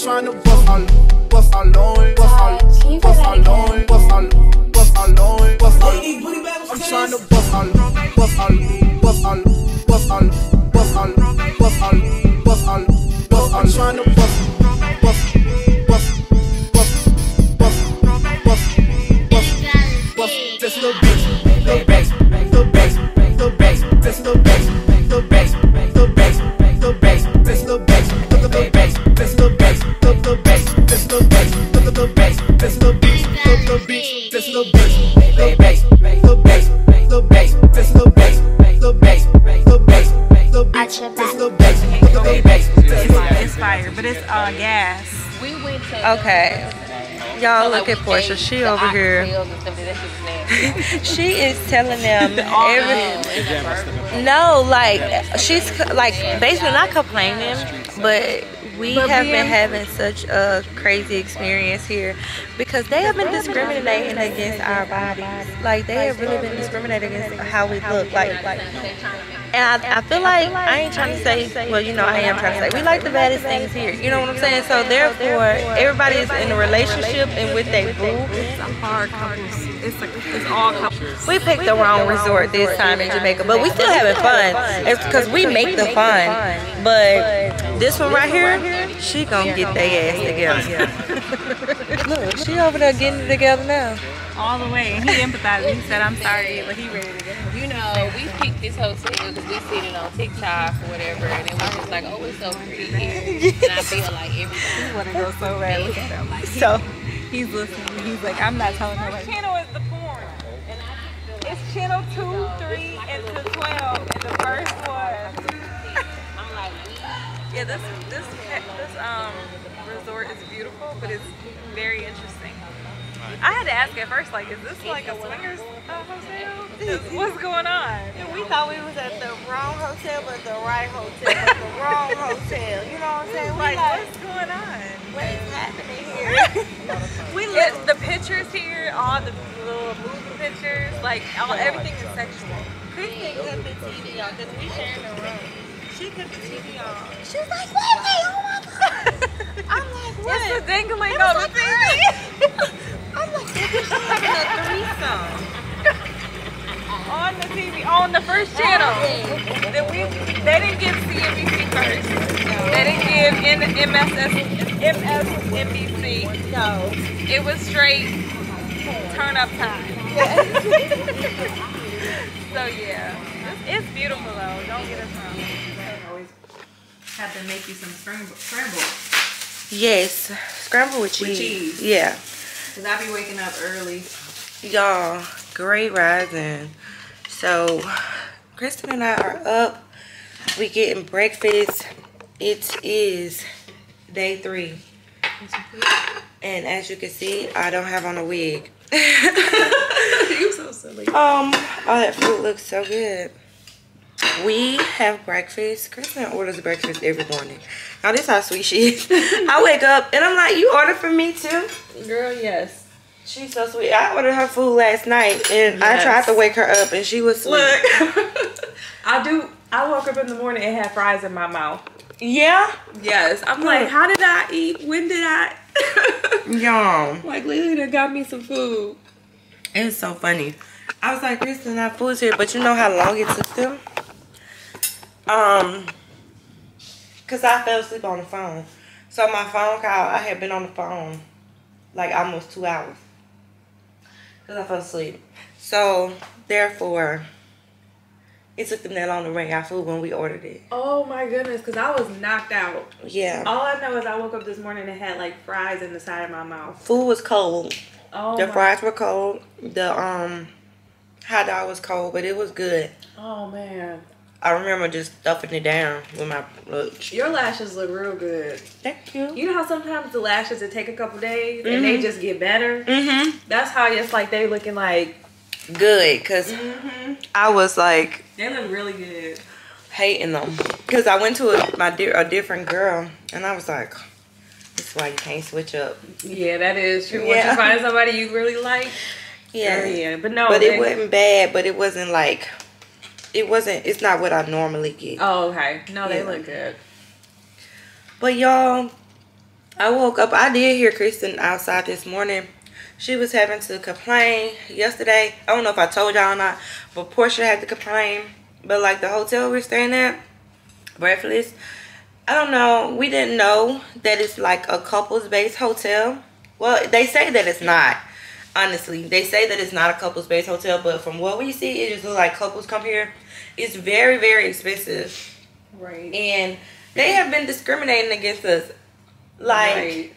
Speaker 15: tryna bust all, bust all on, bust all, bust all on, bust all, bust all on, bust all. I'm tryna bust all, bust all, bust all, bust all, bust all, bust all, bust all, bust all. I'm tryna bust, bust, bust, bust, bust, bust, bust, bust. This little bitch, little bass, little bass, little bass, this little bass,
Speaker 1: Okay. Y'all look at Portia. She over here. she is telling them every. No, like she's like basically not complaining, but we
Speaker 16: But
Speaker 1: have been having such a crazy experience here because they have been discriminating against our bodies. Like they have really been discriminating against how we look. Like, like and I, I feel like I ain't trying to say, well, you know, I am trying to say we like the baddest things here. You know what I'm saying? So therefore, everybody is in a relationship and with their boo.
Speaker 16: It's a hard couples. It's a, it's all couples.
Speaker 1: We picked the wrong resort this time in Jamaica, but we still having fun. It's because we make the fun. But this one right here, she gonna get their ass together. Look, she over there getting it together now.
Speaker 4: All the way. And he empathized. He said, I'm sorry, but he ready to go.
Speaker 6: You know, we picked this hotel because we seen it on TikTok or whatever, and it was just like, oh, it's so pretty here. And I feel like everything.
Speaker 4: He want to go so bad. Look at him. Like,
Speaker 1: So
Speaker 4: he's listening. He's like, I'm not telling her. What channel is the porn? It's channel 2, 3, and to 12. And the first one. yeah, this, this, this um, resort is beautiful, but it's very interesting. I had to ask at first, like, is this like a swingers uh, hotel? What's going on?
Speaker 1: we thought we was at the wrong hotel, but the right hotel, but the wrong hotel. You know what I'm saying?
Speaker 4: Like,
Speaker 1: like,
Speaker 4: what's going on?
Speaker 1: what is happening here?
Speaker 4: we look the pictures here, all the little movie pictures, like all everything is sexual.
Speaker 1: Kristen cut the TV on because we sharing the room. She cut the TV on. She was like, wait, wait, oh my god. I'm like, what?
Speaker 4: It's the dingling
Speaker 1: It a threesome.
Speaker 4: on the TV, on the first channel. Then we, they didn't give CNBC first. They didn't give N- MSS, MSNBC.
Speaker 1: No.
Speaker 4: It was straight turn up time. so yeah, it's, beautiful though. Don't get us wrong. Always have to make you some scramble, scramble.
Speaker 1: Yes, scrambled with cheese.
Speaker 4: With cheese.
Speaker 1: Yeah.
Speaker 4: Cause I be waking up early.
Speaker 1: Y'all, great rising. So, Kristen and I are up. We getting breakfast. It is day three. And as you can see, I don't have on a wig.
Speaker 4: you so silly.
Speaker 1: Um, all that food looks so good. We have breakfast. Kristen orders breakfast every morning. Now this how sweet she is. I wake up and I'm like, you order for me too?
Speaker 16: Girl, yes.
Speaker 1: She's so sweet. I ordered her food last night and I tried to wake her up and she was sweet.
Speaker 16: Look, I do. I woke up in the morning and had fries in my mouth.
Speaker 1: Yeah?
Speaker 16: Yes, I'm like, how did I eat? When did I?
Speaker 1: Yum.
Speaker 16: like, Lily got me some food.
Speaker 1: It's so funny. I was like, Kristen, our food's here, but you know how long it took them? Um, cause I fell asleep on the phone. So my phone call, I had been on the phone like almost two hours. Cause I fell asleep. So therefore, it took them that long to bring our food when we ordered it.
Speaker 16: Oh my goodness, because I was knocked out.
Speaker 1: Yeah.
Speaker 16: All I know is I woke up this morning and had like fries in the side of my mouth.
Speaker 1: Food was cold.
Speaker 16: Oh
Speaker 1: the fries were cold. The um hot dog was cold, but it was good.
Speaker 16: Oh man.
Speaker 1: I remember just stuffing it down with my lunch.
Speaker 16: Your lashes look real good.
Speaker 1: Thank you.
Speaker 16: You know how sometimes the lashes it take a couple days and they
Speaker 1: Mhm.
Speaker 16: just get better?
Speaker 1: Mm-hmm.
Speaker 16: That's how it's like they looking like
Speaker 1: Good, cause I was like
Speaker 16: they look really good.
Speaker 1: hating them, cause I went to a, my di- a different girl, and I was like, "This is why you can't switch up."
Speaker 16: Yeah, that is true. Once you find somebody you really like,
Speaker 1: Yeah,
Speaker 16: yeah. But no,
Speaker 1: but
Speaker 16: they-
Speaker 1: it wasn't bad. But it wasn't like, it wasn't. It's not what I normally get.
Speaker 16: Oh, okay. No, they
Speaker 1: Yeah.
Speaker 16: look good.
Speaker 1: But y'all, I woke up. I did hear Kristen outside this morning. She was having to complain yesterday. I don't know if I told y'all or not, but Portia had to complain. But like the hotel we're staying at, Breathless, I don't know. We didn't know that it's like a couples based hotel. Well, they say that it's not. Honestly, they say that it's not a couples based hotel, but from what we see, it just looks like couples come here. It's very, very expensive.
Speaker 4: Right.
Speaker 1: And they have been discriminating against us. Like,
Speaker 4: Right.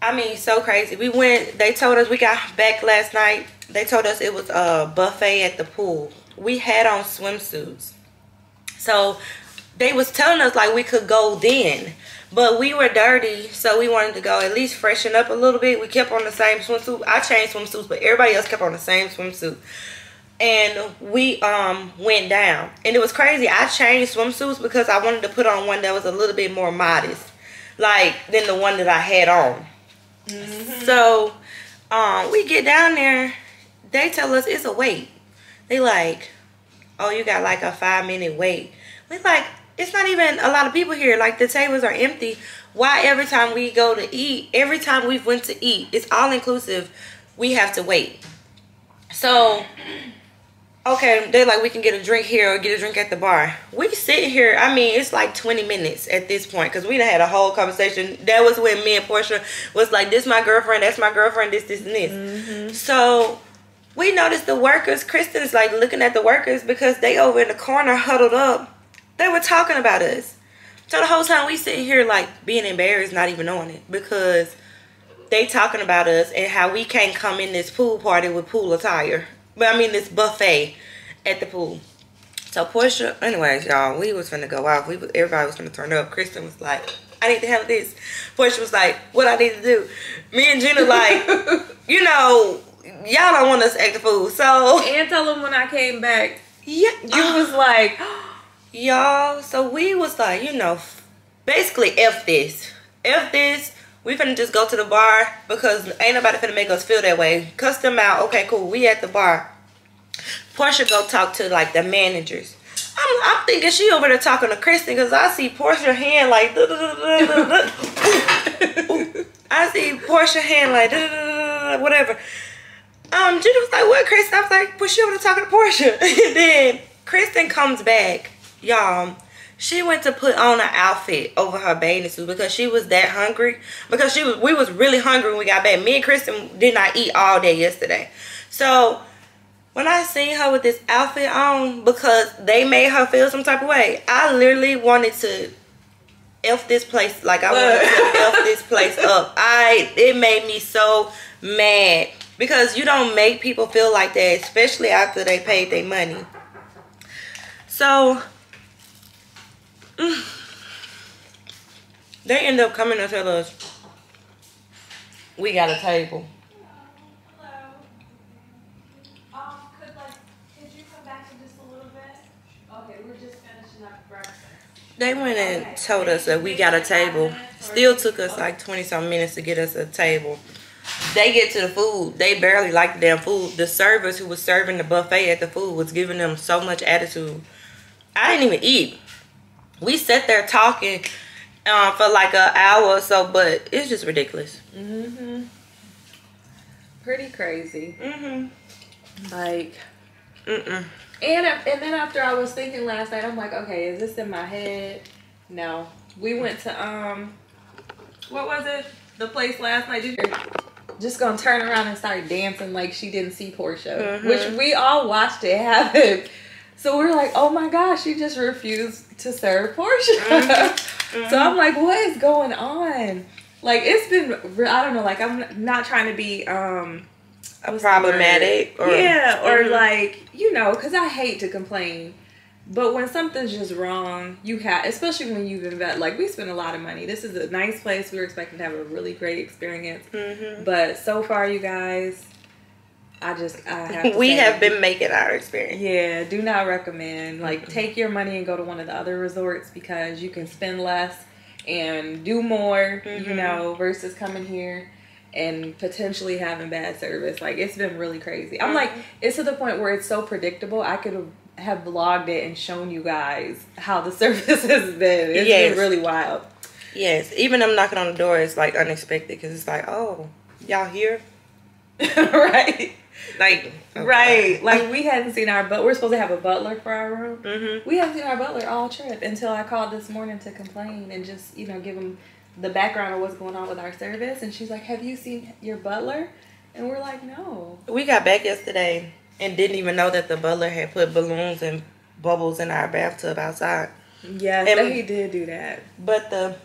Speaker 1: I mean, so crazy. We went, they told us, we got back last night. They told us it was a buffet at the pool. We had on swimsuits. So they was telling us like we could go then. But we were dirty, so we wanted to go at least freshen up a little bit. We kept on the same swimsuit. I changed swimsuits, but everybody else kept on the same swimsuit. And we um went down. And it was crazy. I changed swimsuits because I wanted to put on one that was a little bit more modest. Like than the one that I had on. So um we get down there, they tell us it's a wait. They like, oh you got like a five minute wait. We like, it's not even a lot of people here. Like the tables are empty. Why every time we go to eat, every time we've went to eat, it's all inclusive, we have to wait. So okay, they're like we can get a drink here or get a drink at the bar. We sit here, I mean, it's like 20 minutes at this point because we done had a whole conversation. That was when me and Portia was like, this my girlfriend, that's my girlfriend, this, this, and this. Mm-hmm. So we noticed the workers, Kristen's like looking at the workers because they over in the corner huddled up. They were talking about us. So the whole time we sitting here like being embarrassed, not even knowing it because they talking about us and how we can't come in this pool party with pool attire. But I mean this buffet at the pool. So Portia, anyways, y'all, we was finna go out. We was, everybody was finna turn up. Kristen was like, I need to have this. Portia was like, what I need to do. Me and Gina like, you know, y'all don't want us to act the fool. So
Speaker 4: And tell them when I came back,
Speaker 1: yeah,
Speaker 4: you was like,
Speaker 1: y'all. So we was like, you know, basically f this, f this. We finna just go to the bar because ain't nobody finna make us feel that way. Cuss them out. Okay, cool. We at the bar. Portia go talk to like the managers. I'm, I'm thinking she over there talking to Kristen because I see Portia hand like. duh, duh, duh. I see Portia hand like whatever. Um, Gina was like, "What, Kristen?" I was like, "Push you over to talking to Portia." and then Kristen comes back, y'all. She went to put on an outfit over her bathing suit because she was that hungry. Because she was, we was really hungry when we got back. Me and Kristen did not eat all day yesterday, so when I seen her with this outfit on because they made her feel some type of way, I literally wanted to f this place like I wanted to f this place up. I it made me so mad because you don't make people feel like that, especially after they paid their money. So they end up coming to tell us we got a table. They went and told us that we got a table. Still took us like 20 some minutes to get us a table. They get to the food. They barely like the damn food. The servers who was serving the buffet at the food was giving them so much attitude. I didn't even eat. We sat there talking um, for like an hour or so, but it's just ridiculous.
Speaker 4: mm-hmm. Pretty crazy.
Speaker 1: Mm-hmm.
Speaker 4: Like,
Speaker 1: Mm-mm.
Speaker 4: and and then after I was thinking last night, I'm like, okay, is this in my head? No. We went to um, what was it? The place last night. Did you? Just gonna turn around and start dancing like she didn't see Portia,
Speaker 1: Mhm.
Speaker 4: which we all watched it happen. So we're like, oh my gosh, she just refused to serve Portia.
Speaker 1: Mm-hmm.
Speaker 4: So I'm like, what is going on? Like it's been, I don't know. Like I'm not trying to be um
Speaker 1: Problematic or-
Speaker 4: yeah, or
Speaker 1: Mhm.
Speaker 4: like you know, because I hate to complain. But when something's just wrong, you have, especially when you've invested, like we spent a lot of money. This is a nice place. We were expecting to have a really great experience.
Speaker 1: Mhm.
Speaker 4: But so far, you guys, I just, I have to
Speaker 1: we have been making our experience.
Speaker 4: yeah, do not recommend. Like, take your money and go to one of the other resorts because you can spend less and do more, you
Speaker 1: Mhm.
Speaker 4: know, versus coming here and potentially having bad service. Like, it's been really crazy. I'm like, it's to the point where it's so predictable. I could have have vlogged it and shown you guys how the service has been. It's
Speaker 1: Yes.
Speaker 4: been really wild.
Speaker 1: Yes, even them knocking on the door is like unexpected because it's like, oh, y'all here?
Speaker 4: right.
Speaker 1: Like, okay.
Speaker 4: Right. Like we hadn't seen our but we're supposed to have a butler for our room.
Speaker 1: Mm-hmm.
Speaker 4: We haven't seen our butler all trip until I called this morning to complain and just, you know, give him the background of what's going on with our service. And she's like, Have you seen your butler? And we're like, No.
Speaker 1: We got back yesterday and didn't even know that the butler had put balloons and bubbles in our bathtub outside.
Speaker 4: yeah
Speaker 1: And-
Speaker 4: he did do that.
Speaker 1: But the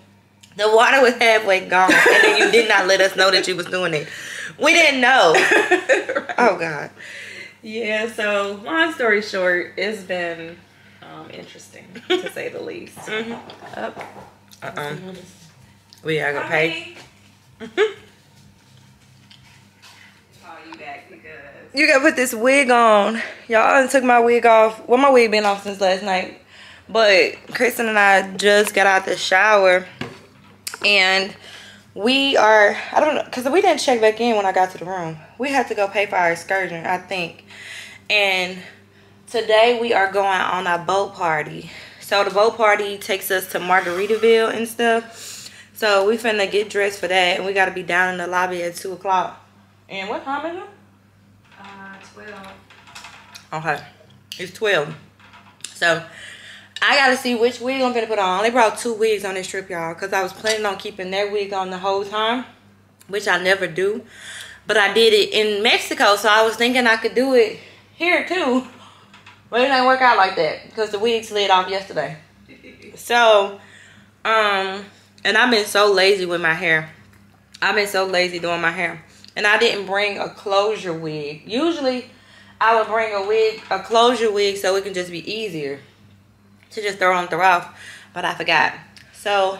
Speaker 1: the water was halfway gone, and then you did not let us know that you was doing it. We didn't know. Oh God.
Speaker 4: Yeah, so long story short, it's been um, interesting to say the least. Up.
Speaker 1: Uh uh We are gonna pay.
Speaker 4: Call you back
Speaker 1: You gotta put this wig on. Y'all took my wig off. Well, my wig been off since last night. But Kristen and I just got out the shower. And we are, I don't know, because we didn't check back in when I got to the room. We had to go pay for our excursion, I think. And today we are going on a boat party. So the boat party takes us to Margaritaville and stuff. So we finna get dressed for that. And we gotta be down in the lobby at 2 o'clock. And what time is it?
Speaker 4: uh, 12.
Speaker 1: Okay. It's 12. So, I gotta see which wig I'm gonna put on. I only brought two wigs on this trip, y'all, because I was planning on keeping that wig on the whole time, which I never do. But I did it in Mexico, so I was thinking I could do it here too. But it didn't work out like that because the wig slid off yesterday. So, um, and I've been so lazy with my hair. I've been so lazy doing my hair. And I didn't bring a closure wig. Usually, I would bring a wig, a closure wig, so it can just be easier to just throw on, throw off. But I forgot. So,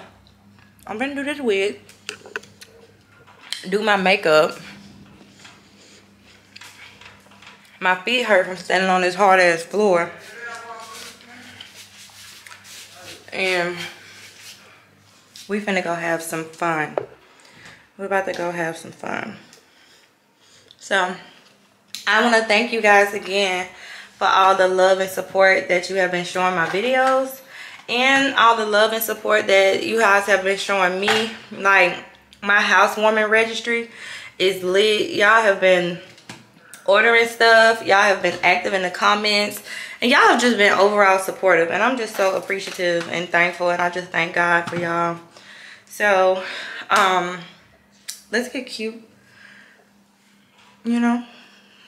Speaker 1: I'm gonna do this wig. Do my makeup. My feet hurt from standing on this hard ass floor. And we finna go have some fun. We're about to go have some fun. So, I want to thank you guys again for all the love and support that you have been showing my videos. And all the love and support that you guys have been showing me. Like, my housewarming registry is lit. Y'all have been ordering stuff. Y'all have been active in the comments. And y'all have just been overall supportive. And I'm just so appreciative and thankful. And I just thank God for y'all. So, um, let's get cute. You know,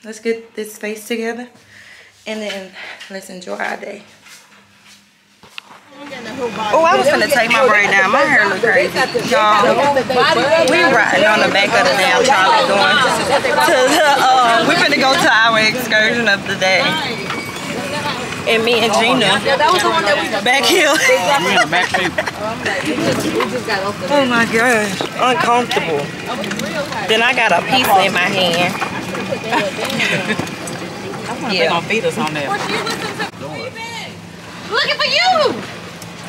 Speaker 1: let's get this face together. And then let's enjoy our day. Oh, I was gonna take my braid down. My hair look crazy. Y'all, we riding on the back of the damn trolley going to the, uh, we finna go to our excursion of the day. And me and Gina back here. Oh my gosh, uncomfortable. Then I got a pizza in my hand.
Speaker 14: They're gonna feed us on that.
Speaker 6: Looking for you.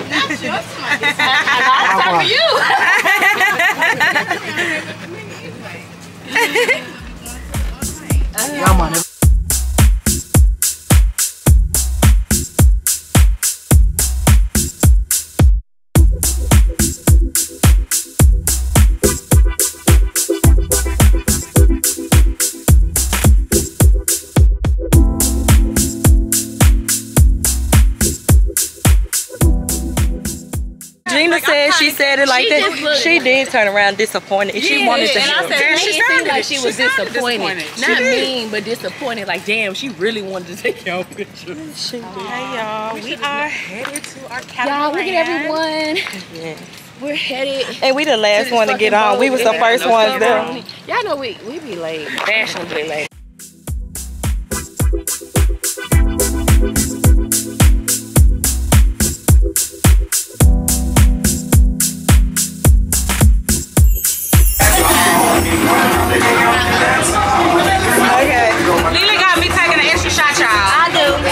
Speaker 6: Not just my time for you.
Speaker 14: Yeah, man.
Speaker 1: Said she said it like
Speaker 6: She
Speaker 1: that. She did turn around disappointed. She wanted to show.
Speaker 6: said, she
Speaker 14: she
Speaker 6: seemed
Speaker 14: sounded
Speaker 6: like she
Speaker 14: She
Speaker 6: was disappointed.
Speaker 14: disappointed.
Speaker 6: Not mean, but disappointed. Like, damn, she really wanted to take y'all pictures.
Speaker 14: Hey y'all, we are headed to our
Speaker 6: Y'all, look at everyone.
Speaker 1: Yeah.
Speaker 6: We're headed.
Speaker 1: And we the last one to get on. We was the first ones there.
Speaker 6: Y'all know we we be late, fashionably late.
Speaker 1: Okay.
Speaker 14: Lily got me taking an extra shot, y'all.
Speaker 1: I do.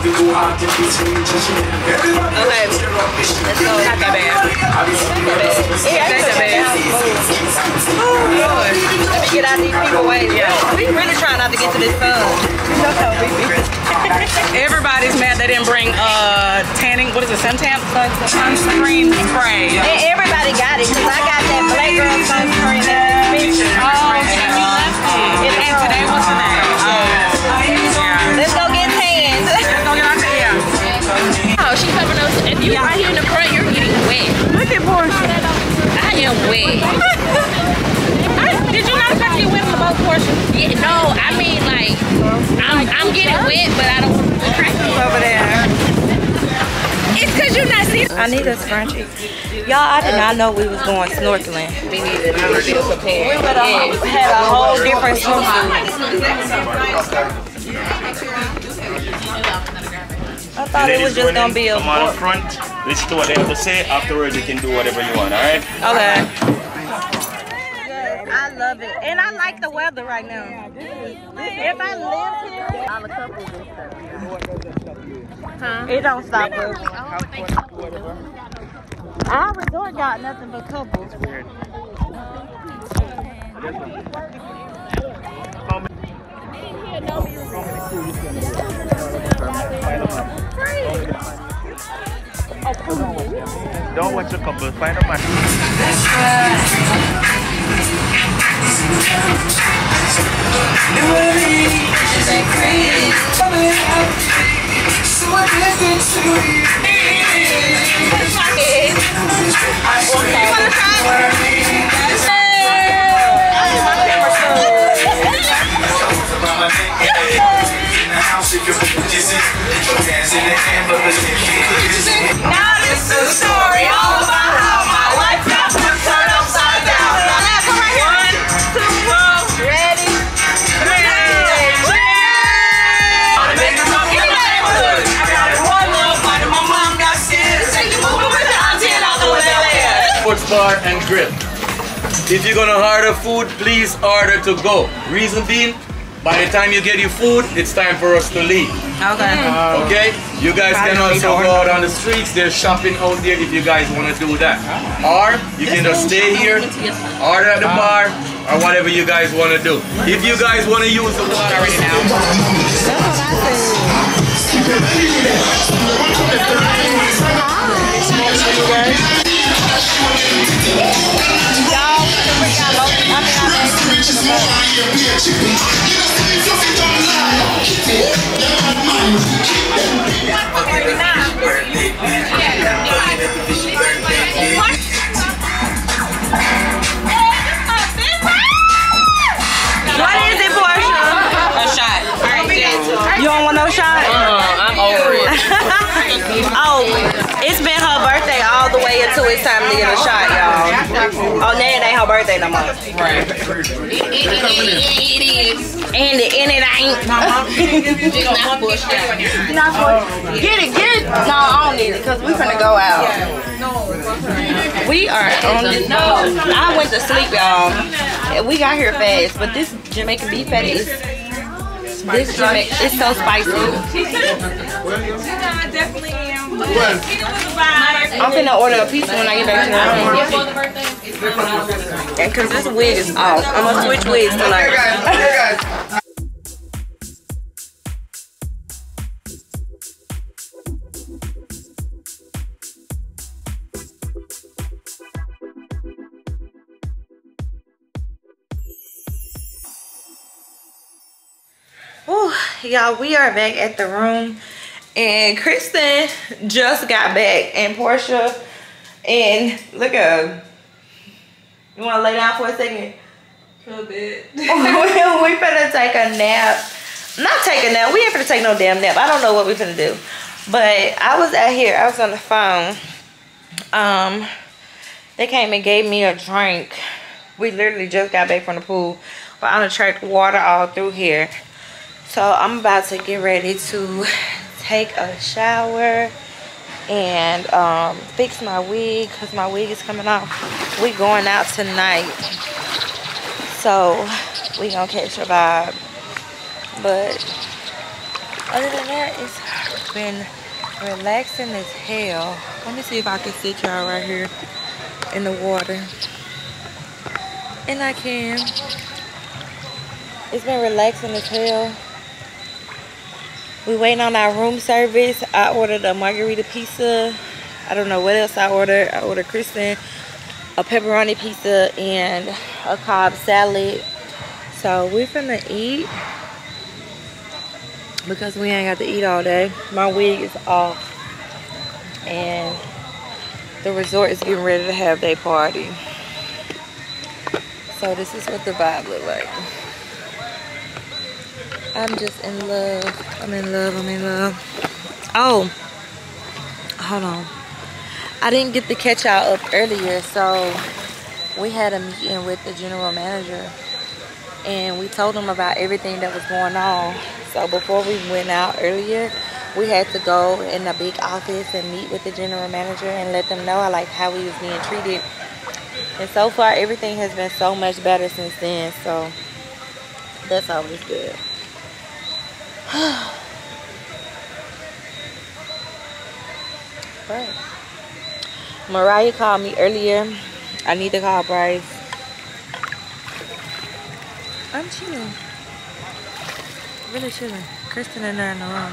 Speaker 14: Okay. Let's go. Not that bad. Not that bad. Oh, Lord. Let me
Speaker 1: get out these people way. We really trying not to get to this sun.
Speaker 9: Everybody's mad they didn't bring uh tanning. What is it? Suntan sunscreen spray.
Speaker 1: And everybody got it because I got that black girl sunscreen that.
Speaker 9: Oh,
Speaker 6: I am
Speaker 9: did you not expect to get wet on the boat, Portia?
Speaker 6: Yeah, no, I mean like I'm, I'm getting wet, but I don't.
Speaker 1: Over there.
Speaker 6: It's cause you're not seeing.
Speaker 1: I need a scrunchie. Y'all, I did not know we was going snorkeling.
Speaker 6: Me neither. I was still prepared.
Speaker 1: We would have had a whole different swimsuit. I thought it was just gonna be a.
Speaker 17: Come on front, listen to what they have to say. Afterwards, you can do whatever you want, alright?
Speaker 1: Okay. I love it. And I like the weather right now. If I lived here, all the couples and stuff. Huh? It don't stop us. Our resort got nothing but couples.
Speaker 17: Don't watch a couple, find a man.
Speaker 18: Now this is a story all about how my life got turned upside down. Now come right here. One, two, four. Ready?
Speaker 19: sports bar and grill. If you're gonna order food, please order to go. Reason being, by the time you get your food, it's time for us to leave.
Speaker 1: Okay.
Speaker 19: Okay? You guys can also go out on the streets. There's shopping out there if you guys want to do that. Or you can just stay here, order at the bar, or whatever you guys want to do. If you guys want to use the water right now.
Speaker 1: What is it, Portia?
Speaker 9: A shot.
Speaker 1: You don't want no shot?
Speaker 9: Uh-uh, I'm over it.
Speaker 1: oh, it's been her birthday all the way until it's time to get a shot, y'all. Oh, now it ain't her birthday no more.
Speaker 9: Right.
Speaker 6: It, it, it.
Speaker 1: And it, and it ain't.
Speaker 6: It's not bullshit.
Speaker 1: Not for- Get it, get it. No, I don't need it because we finna go out. We are on this. No, I went to sleep, y'all. We got here fast, but this Jamaican beef patty is. This Jamaican, it's so spicy. I'm finna order a pizza when I get back to the room. And cause this wig is off. I'm gonna switch wigs tonight. Ooh, y'all, we are back at the room. And Kristen just got back. And Portia and look at her. You wanna lay down for a second?
Speaker 4: A little bit.
Speaker 1: we finna take a nap. Not take a nap. We ain't finna take no damn nap. I don't know what we finna do. But I was out here. I was on the phone. Um, they came and gave me a drink. We literally just got back from the pool. But I'm gonna track water all through here. So I'm about to get ready to take a shower and um, fix my wig because my wig is coming off. We going out tonight. So we gonna catch a vibe. But other than that, it's been relaxing as hell. Let me see if I can sit y'all right here in the water. And I can. It's been relaxing as hell. We waiting on our room service. I ordered a margarita pizza. I don't know what else I ordered. I ordered Kristen a pepperoni pizza and a Cobb salad. So we're finna eat because we ain't got to eat all day. My wig is off and the resort is getting ready to have their party. So this is what the vibe look like. I'm just in love. I'm in love. I'm in love. Oh, hold on. I didn't get the catch out up earlier, so we had a meeting with the general manager and we told him about everything that was going on. So before we went out earlier, we had to go in the big office and meet with the general manager and let them know I like how we was being treated. And so far, everything has been so much better since then. So that's always good. But Mariah called me earlier. I need to call Bryce. I'm chilling. Really chilling. Kristen and there in the room.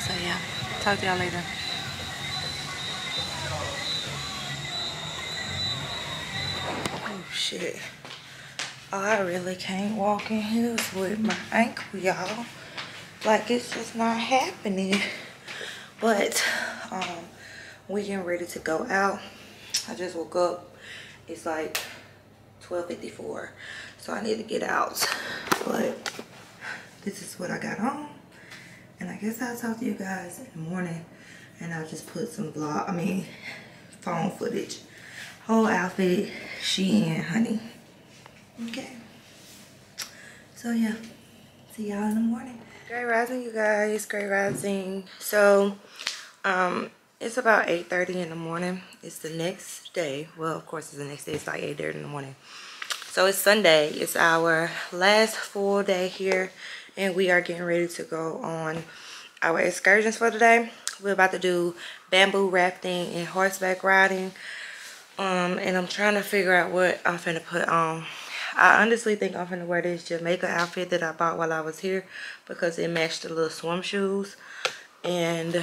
Speaker 1: So yeah, talk to y'all later. Oh shit. I really can't walk in heels with my ankle, y'all. Like it's just not happening. But um we getting ready to go out. I just woke up. It's like 12.54. So I need to get out. But this is what I got on. And I guess I'll talk to you guys in the morning. And I'll just put some vlog, I mean, phone footage. Whole outfit, she and honey. Okay. So yeah, see y'all in the morning. Great rising, you guys. Great rising. So, um, it's about 8.30 in the morning. It's the next day. Well, of course, it's the next day. It's like 8.30 in the morning. So, it's Sunday. It's our last full day here. And we are getting ready to go on our excursions for today. We're about to do bamboo rafting and horseback riding. Um, and I'm trying to figure out what I'm finna put on. I honestly think I'm going to wear this Jamaica outfit that I bought while I was here because it matched the little swim shoes. And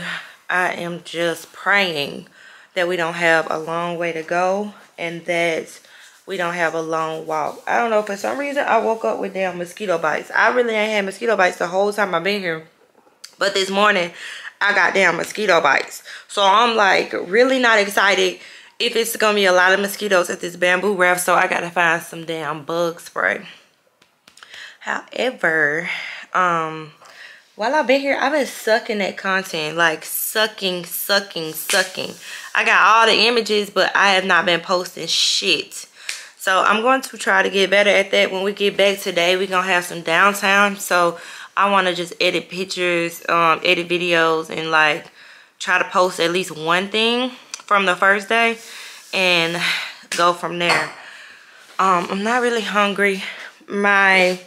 Speaker 1: I am just praying that we don't have a long way to go and that we don't have a long walk. I don't know, for some reason I woke up with damn mosquito bites. I really ain't had mosquito bites the whole time I've been here. But this morning, I got damn mosquito bites. So I'm like really not excited if it's gonna be a lot of mosquitoes at this bamboo raft. So I gotta find some damn bug spray. However, um, while I've been here, I've been sucking that content. Like sucking, sucking, sucking. I got all the images, but I have not been posting shit. So I'm going to try to get better at that. When we get back today, we're to have some downtime. So I want to just edit pictures, um, edit videos, and like try to post at least one thing from the first day and go from there. Um, I'm not really hungry. My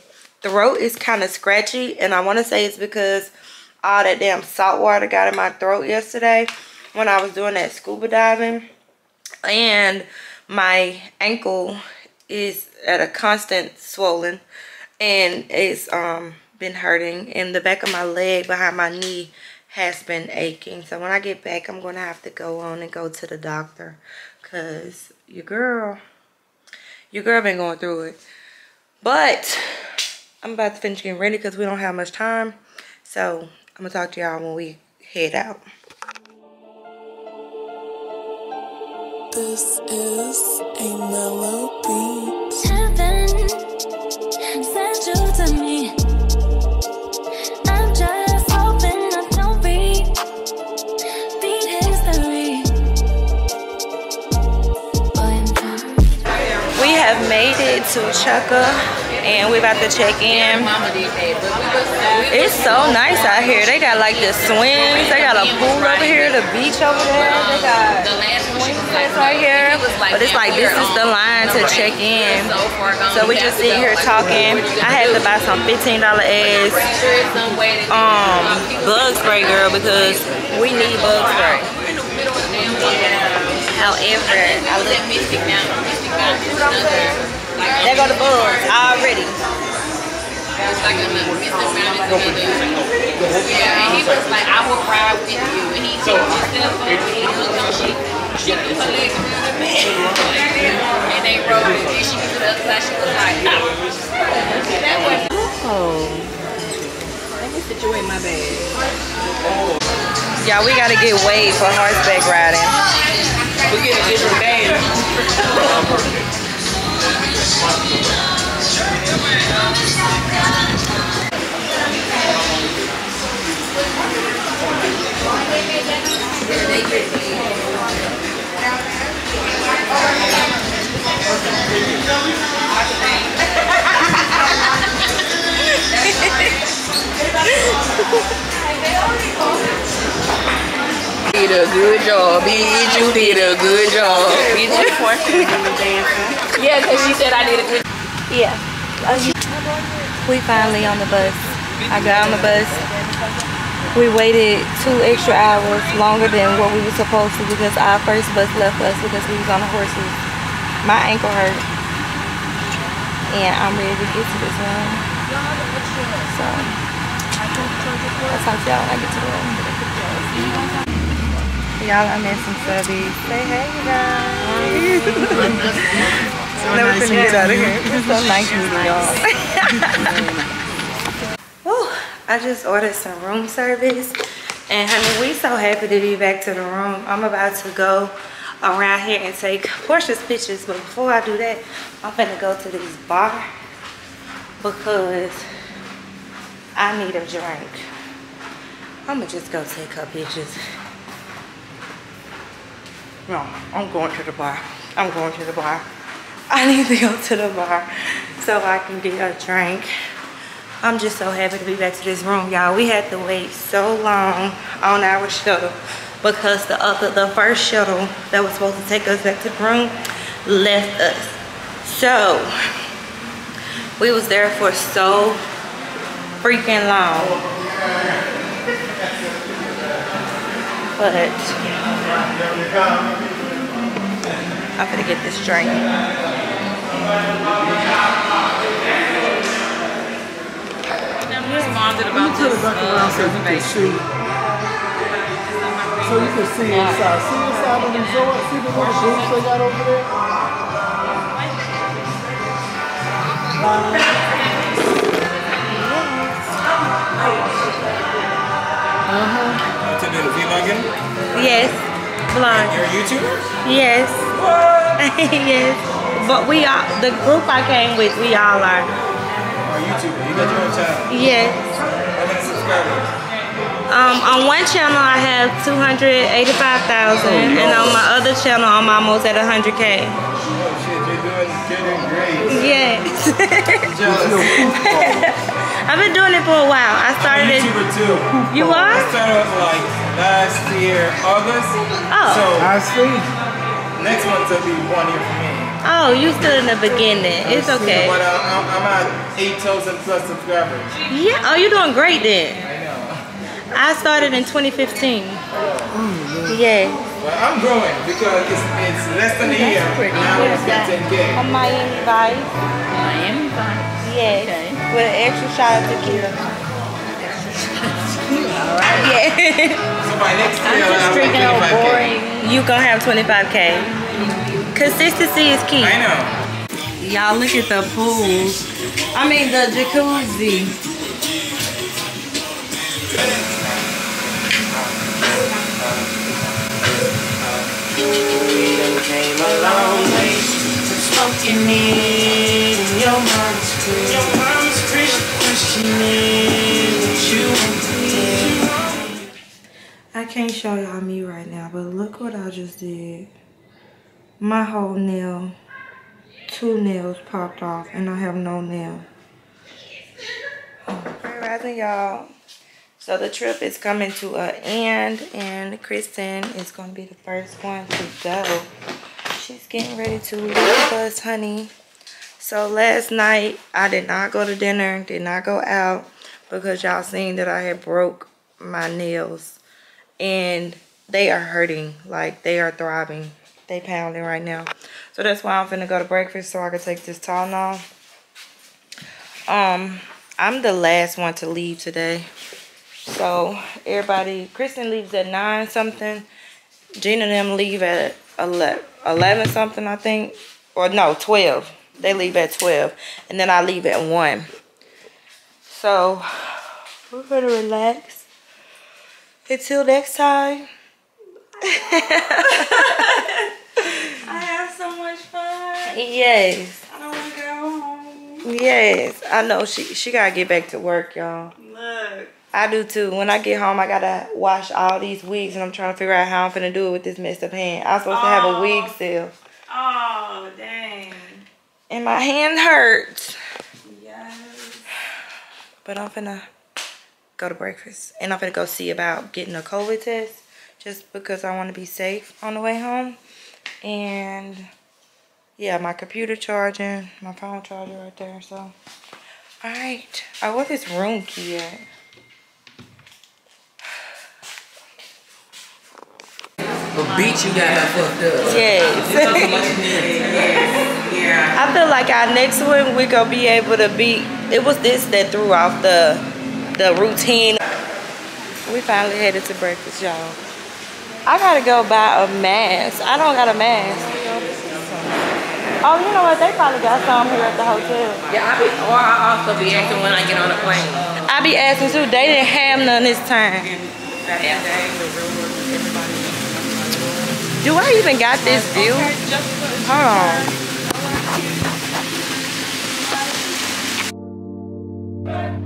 Speaker 1: throat is kind of scratchy and I want to say it's because all that damn salt water got in my throat yesterday when I was doing that scuba diving. And my ankle is at a constant swollen and it's um been hurting and the back of my leg behind my knee has been aching. So when i get back i'm gonna have to go on and go to the doctor. Because your girl your girl been going through it. But i'm about to finish getting ready because we don't have much time. So i'm gonna talk to y'all when we head out.
Speaker 11: This is a mellow beat.
Speaker 12: Heaven sent you to me.
Speaker 1: Have made it to Chukka and we're about to check in. It's so nice out here. They got like the swings, they got a pool over here, the beach over there, they got swing sets right here. But it's like this is the line to check in. So we just sit here talking. I had to buy some $15 eggs, um, bug spray girl because we need bug spray. However, I look
Speaker 6: Mystic. Like,
Speaker 1: there go the bugs already.
Speaker 6: Yeah, and he was like, I will ride with you. And he took himself up and he she shifted her bad. And they rode it. And she was like, no. That wasn't.
Speaker 1: Oh.
Speaker 6: Let me situate my bag.
Speaker 1: Y'all, we gotta get weighed for horseback riding.
Speaker 9: We get a different band.
Speaker 6: Did a good job, bitch. You did a good job. Bitch, Yeah, because she said I did a good
Speaker 1: Yeah. We finally on the bus. I got on the bus. We waited two extra hours longer than what we were supposed to because our first bus left us because we was on the horses. My ankle hurt. And I'm ready to get to this room. So I'll talk to y'all when I get to the room. Y'all, in some subbies. Say hey, you guys. Never finna get out of here. It's so nice meeting y'all. Whew, I just ordered some room service. And honey, we so happy to be back to the room. I'm about to go around here and take Portia's pictures. But before I do that, I'm gonna go to this bar because I need a drink. I'm gonna just go take her pictures. No, I'm going to the bar. I'm going to the bar. I need to go to the bar so I can get a drink. I'm just so happy to be back to this room, y'all. We had to wait so long on our shuttle because the other, the first shuttle that was supposed to take us back to the room left us. So we was there for so freaking long. But I'm gonna get this drink.
Speaker 20: responded about
Speaker 9: Turn
Speaker 20: this
Speaker 9: it back around so you can see. So you can see inside. See inside of the resort? See the little booths they got over there?
Speaker 21: Uh-huh. To do the vlogging?
Speaker 1: Yes, blonde.
Speaker 21: You're a YouTuber?
Speaker 1: Yes. yes. But we are the group I came with. We all are.
Speaker 21: Or YouTuber? You got your own channel?
Speaker 1: Yes.
Speaker 21: How many subscribers?
Speaker 1: Um, on one channel I have 285,000 and on my other channel I'm almost at 100k.
Speaker 21: Oh shit, you're doing, you're doing great.
Speaker 1: Yes. I've been doing it for a while. I started
Speaker 21: I'm a
Speaker 1: it.
Speaker 21: YouTuber too.
Speaker 1: You are?
Speaker 21: I started like last year, August.
Speaker 1: Oh.
Speaker 21: So
Speaker 9: I see.
Speaker 21: next month will be one year for me.
Speaker 1: Oh, you still in the beginning. It's
Speaker 21: I see,
Speaker 1: okay.
Speaker 21: But uh, I'm, I'm at 8,000 plus subscribers.
Speaker 1: Yeah. Oh, you're doing great then.
Speaker 21: I know.
Speaker 1: I started in 2015. Oh, Yeah.
Speaker 21: Well, I'm growing because it's, it's less than a year. Now it's got 10K.
Speaker 1: On Miami Vice.
Speaker 6: Miami Vice.
Speaker 1: Yes.
Speaker 6: Okay.
Speaker 1: With an extra shot of tequila.
Speaker 6: Alright.
Speaker 1: Yeah.
Speaker 21: So by next
Speaker 6: I'm just
Speaker 21: I'll
Speaker 6: drinking old boring.
Speaker 1: You gonna have 25k. Consistency is key.
Speaker 21: I know.
Speaker 1: Y'all look at the pool. I mean the jacuzzi.
Speaker 22: We came a long way. Some smoking in your mom's crib. Your mom's crib. Questioning
Speaker 1: can't show y'all me right now, but look what I just did. My whole nail, two nails popped off, and I have no nail. Rising, y'all. So the trip is coming to an end, and Kristen is going to be the first one to go. She's getting ready to leave us, honey. So last night, I did not go to dinner, did not go out, because y'all seen that I had broke my nails. And they are hurting, like they are throbbing. they pounding right now. So that's why I'm finna go to breakfast so I can take this Tylenol. Um, I'm the last one to leave today. So everybody, Kristen leaves at 9 something. Gina and them leave at 11, 11 something, I think. Or no, 12. They leave at 12. And then I leave at 1. So we're gonna relax until next time.
Speaker 4: I have so much fun.
Speaker 1: Yes.
Speaker 4: I don't want to go home.
Speaker 1: Yes. I know she she gotta get back to work, y'all.
Speaker 4: Look.
Speaker 1: I do too. When I get home, I gotta wash all these wigs, and I'm trying to figure out how I'm gonna do it with this messed up hand. I'm supposed to have a wig oh. sale,
Speaker 4: Oh, dang.
Speaker 1: and my hand hurts.
Speaker 4: Yes.
Speaker 1: But I'm finna go to breakfast, and I'm going to go see about getting a COVID test, just because I want to be safe on the way home. And yeah, my computer charging, my phone charger right there. So, all right. I want this room key at?
Speaker 6: But beat you got her fucked up.
Speaker 1: Yes.
Speaker 6: yeah.
Speaker 1: I feel like our next one we're gonna be able to beat. It was this that threw off the the routine. We finally headed to breakfast, y'all. I gotta go buy a mask. I don't got a mask. Oh, you know what? They probably got some here at the hotel.
Speaker 6: Yeah, I be, or I also be asking when I get on a plane.
Speaker 1: I be asking too. They didn't have none this time. Do I even got this view? Hold on.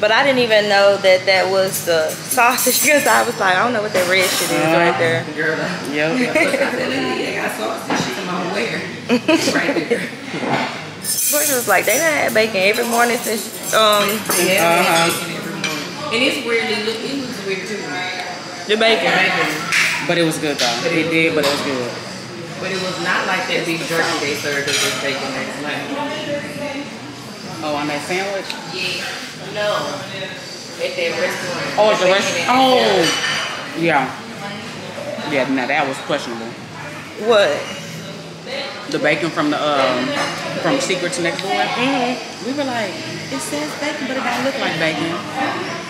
Speaker 1: But I didn't even know that that was the sausage because I was like, I don't know what that red shit is right there.
Speaker 6: Girl.
Speaker 1: Yep.
Speaker 6: I saw this shit on where? right there.
Speaker 1: Portia was like, they done had bacon every morning since, um,
Speaker 6: Yeah,
Speaker 1: uh-huh.
Speaker 6: And it's weirdly look it looks weird too.
Speaker 1: The bacon.
Speaker 9: But it was good though.
Speaker 6: But
Speaker 9: it,
Speaker 6: it
Speaker 9: did,
Speaker 6: was
Speaker 9: but it was good.
Speaker 6: But it was not like that beef jerky they served us with bacon next night.
Speaker 9: Oh, on that sandwich?
Speaker 6: Yeah. No. At that restaurant.
Speaker 9: Oh, at the restaurant. Oh, yeah. Yeah, now that was questionable.
Speaker 1: What?
Speaker 9: The bacon from the um from Secrets Next Door.
Speaker 1: Mm-hmm.
Speaker 9: We were like, it says bacon, but it don't look like bacon.